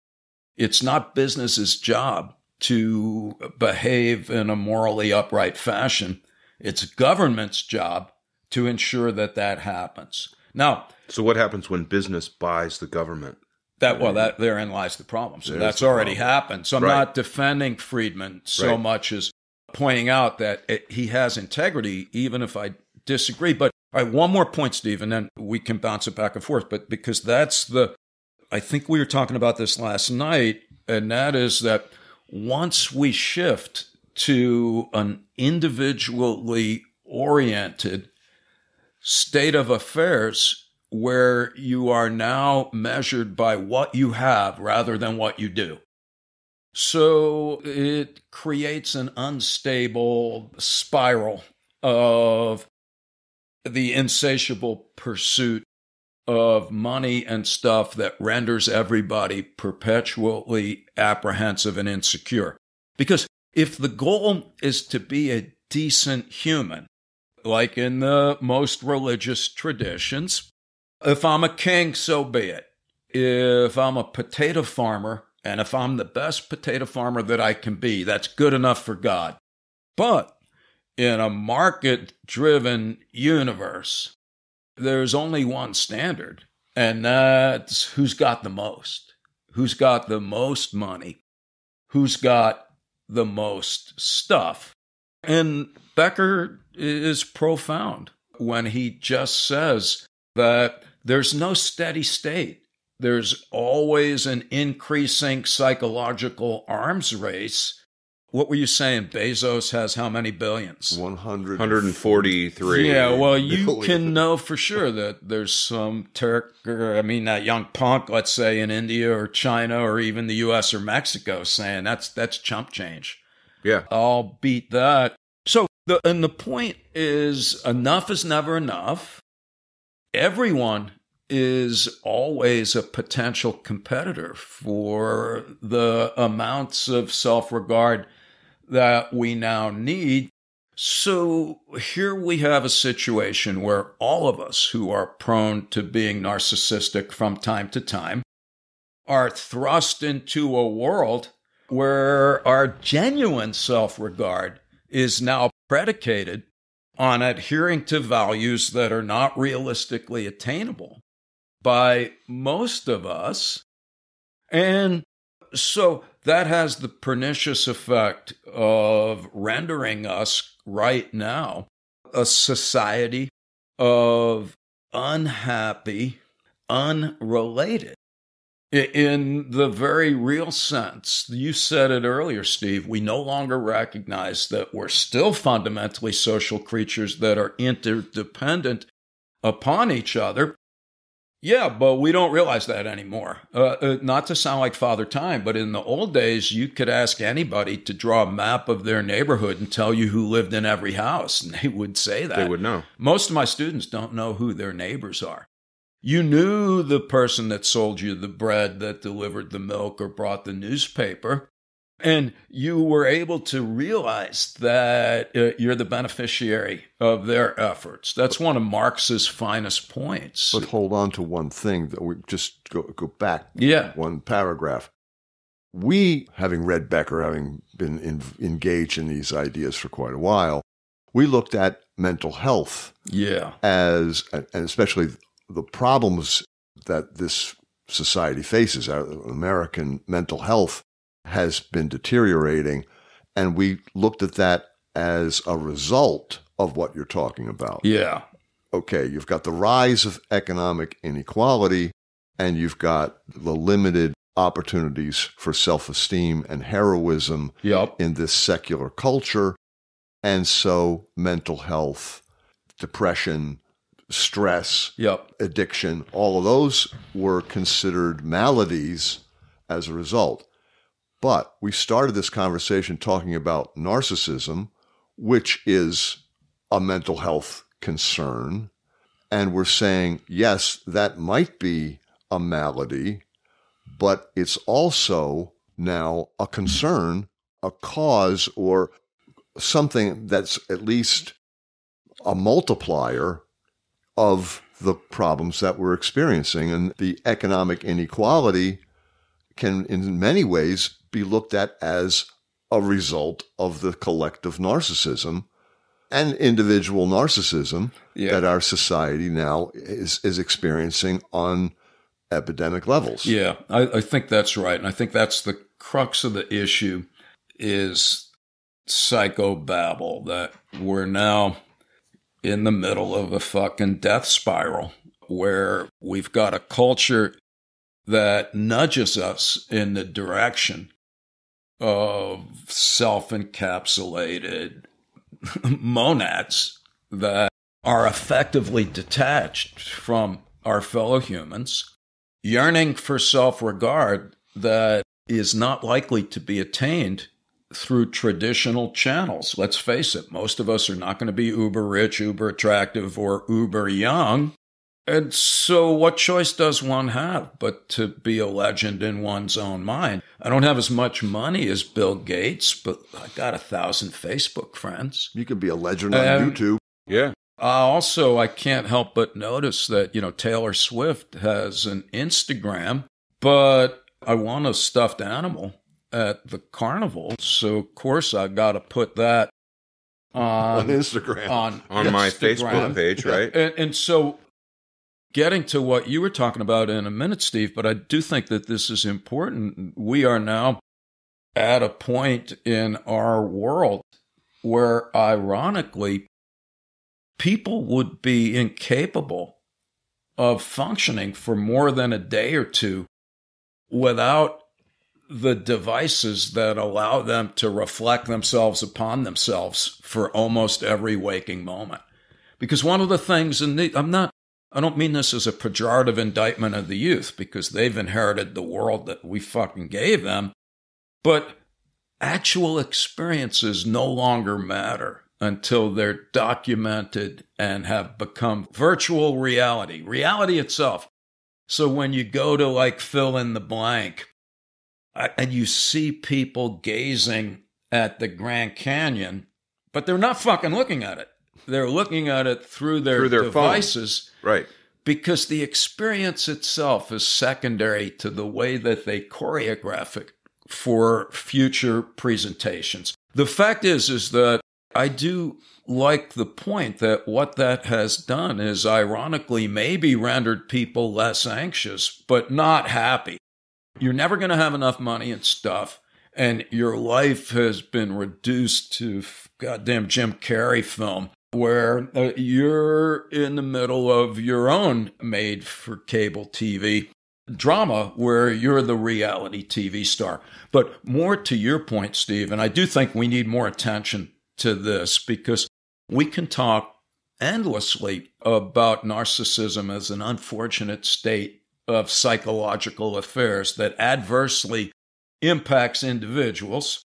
It's not business's job to behave in a morally upright fashion. It's government's job to ensure that that happens. Now, So what happens when business buys the government? that well, that therein lies the problem. So There's that's already problem. happened. So I'm Right. not defending Friedman so Right. much as pointing out that it, he has integrity, even if I disagree. But all right, one more point, Steve, and then we can bounce it back and forth. But because that's the, I think we were talking about this last night, and that is that once we shift to an individually oriented state of affairs where you are now measured by what you have rather than what you do. So it creates an unstable spiral of the insatiable pursuit of money and stuff that renders everybody perpetually apprehensive and insecure. Because if the goal is to be a decent human, like in the most religious traditions, if I'm a king, so be it. If I'm a potato farmer, and if I'm the best potato farmer that I can be, that's good enough for God. But in a market driven universe, there's only one standard, and that's who's got the most, who's got the most money, who's got the most stuff. And Becker is profound when he just says that there's no steady state. There's always an increasing psychological arms race what were you saying? Bezos has how many billions? 100 143. Yeah, well, you billion. can know for sure that there's some Turk, or I mean, that young punk, let's say in India or China or even the U.S. or Mexico, saying that's that's chump change. Yeah. I'll beat that. The and the point is, enough is never enough. Everyone is always a potential competitor for the amounts of self regard that we now need. So here we have a situation where all of us who are prone to being narcissistic from time to time are thrust into a world where our genuine self regard is now predicated on adhering to values that are not realistically attainable by most of us. And so that has the pernicious effect of rendering us right now a society of unhappy, unrelated. In the very real sense, you said it earlier, Steve, we no longer recognize that we're still fundamentally social creatures that are interdependent upon each other, yeah, but we don't realize that anymore. Uh, uh, not to sound like Father Time, but in the old days, you could ask anybody to draw a map of their neighborhood and tell you who lived in every house, and they would say that. They would know. Most of my students don't know who their neighbors are. You knew the person that sold you the bread, that delivered the milk, or brought the newspaper. And you were able to realize that uh, you're the beneficiary of their efforts. That's one of Marx's finest points. But hold on to one thing that we just go, go back yeah. one paragraph. We, having read Becker, having been in, engaged in these ideas for quite a while, we looked at mental health Yeah. as, and especially the problems that this society faces, our American mental health has been deteriorating. And we looked at that as a result of what you're talking about. Yeah. Okay, you've got the rise of economic inequality, and you've got the limited opportunities for self esteem and heroism Yep. in this secular culture. And so mental health, depression, stress, Yep. addiction, all of those were considered maladies as a result. But we started this conversation talking about narcissism, which is a mental health concern. And we're saying, yes, that might be a malady, but it's also now a concern, a cause, or something that's at least a multiplier of the problems that we're experiencing. And the economic inequality can, in many ways, be looked at as a result of the collective narcissism and individual narcissism Yeah. that our society now is, is experiencing on epidemic levels. Yeah, I, I think that's right. And I think that's the crux of the issue is psychobabble that we're now in the middle of a fucking death spiral where we've got a culture that nudges us in the direction of self encapsulated [LAUGHS] monads that are effectively detached from our fellow humans, yearning for self regard that is not likely to be attained through traditional channels. Let's face it, most of us are not going to be uber rich, uber attractive, or uber young. And so, what choice does one have but to be a legend in one's own mind? I don't have as much money as Bill Gates, but I got a thousand Facebook friends. You could be a legend on Um, YouTube. Yeah. Uh, also, I can't help but notice that, you know, Taylor Swift has an Instagram, but I want a stuffed animal at the carnival. So, of course, I got to put that on on, Instagram. on, On my Facebook page, right? And, and so, getting to what you were talking about in a minute, Steve, but I do think that this is important. We are now at a point in our world where, ironically, people would be incapable of functioning for more than a day or two without the devices that allow them to reflect themselves upon themselves for almost every waking moment. Because one of the things, and I'm not, I don't mean this as a pejorative indictment of the youth because they've inherited the world that we fucking gave them, but actual experiences no longer matter until they're documented and have become virtual reality, reality itself. So when you go to like fill in the blank Uh, and you see people gazing at the Grand Canyon, but they're not fucking looking at it. They're looking at it through their, Through their phone. devices Right. because the experience itself is secondary to the way that they choreograph it for future presentations. The fact is is that I do like the point that what that has done is ironically maybe rendered people less anxious but not happy. You're never going to have enough money and stuff and your life has been reduced to goddamn Jim Carrey film where uh, you're in the middle of your own made for cable TV drama where you're the reality TV star. But more to your point, Steve, and I do think we need more attention to this because we can talk endlessly about narcissism as an unfortunate state of psychological affairs that adversely impacts individuals.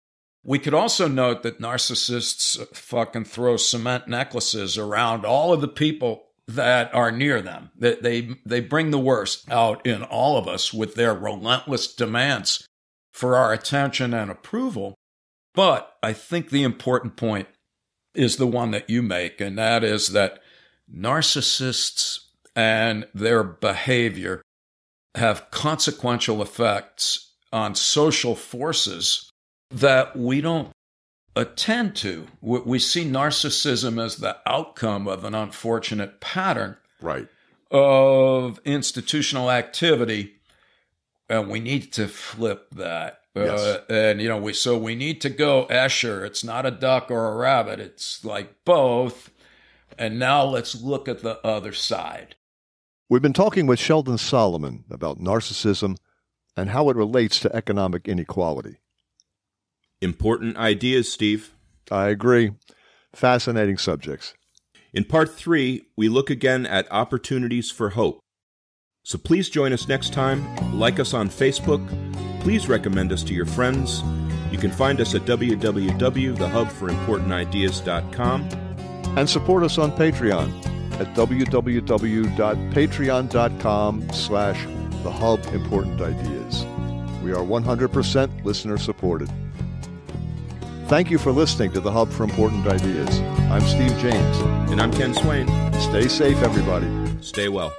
We could also note that narcissists fucking throw cement necklaces around all of the people that are near them. That they they bring the worst out in all of us with their relentless demands for our attention and approval. But I think the important point is the one that you make, and that is that narcissists and their behavior have consequential effects on social forces that we don't attend to. We we see narcissism as the outcome of an unfortunate pattern right. of institutional activity, and we need to flip that. Yes. Uh, and you know, we so we need to go Escher. It's not a duck or a rabbit. It's like both. And now let's look at the other side. We've been talking with Sheldon Solomon about narcissism and how it relates to economic inequality. Important ideas, Steve. I agree. Fascinating subjects. In part three, we look again at opportunities for hope. So please join us next time. Like us on Facebook. Please recommend us to your friends. You can find us at www.thehubforimportantideas.com. And support us on Patreon at www.patreon.com slash the hub important ideas. We are 100% listener supported. Thank you for listening to the Hub for Important Ideas. I'm Steve James. And I'm Ken Swain. Stay safe, everybody. Stay well.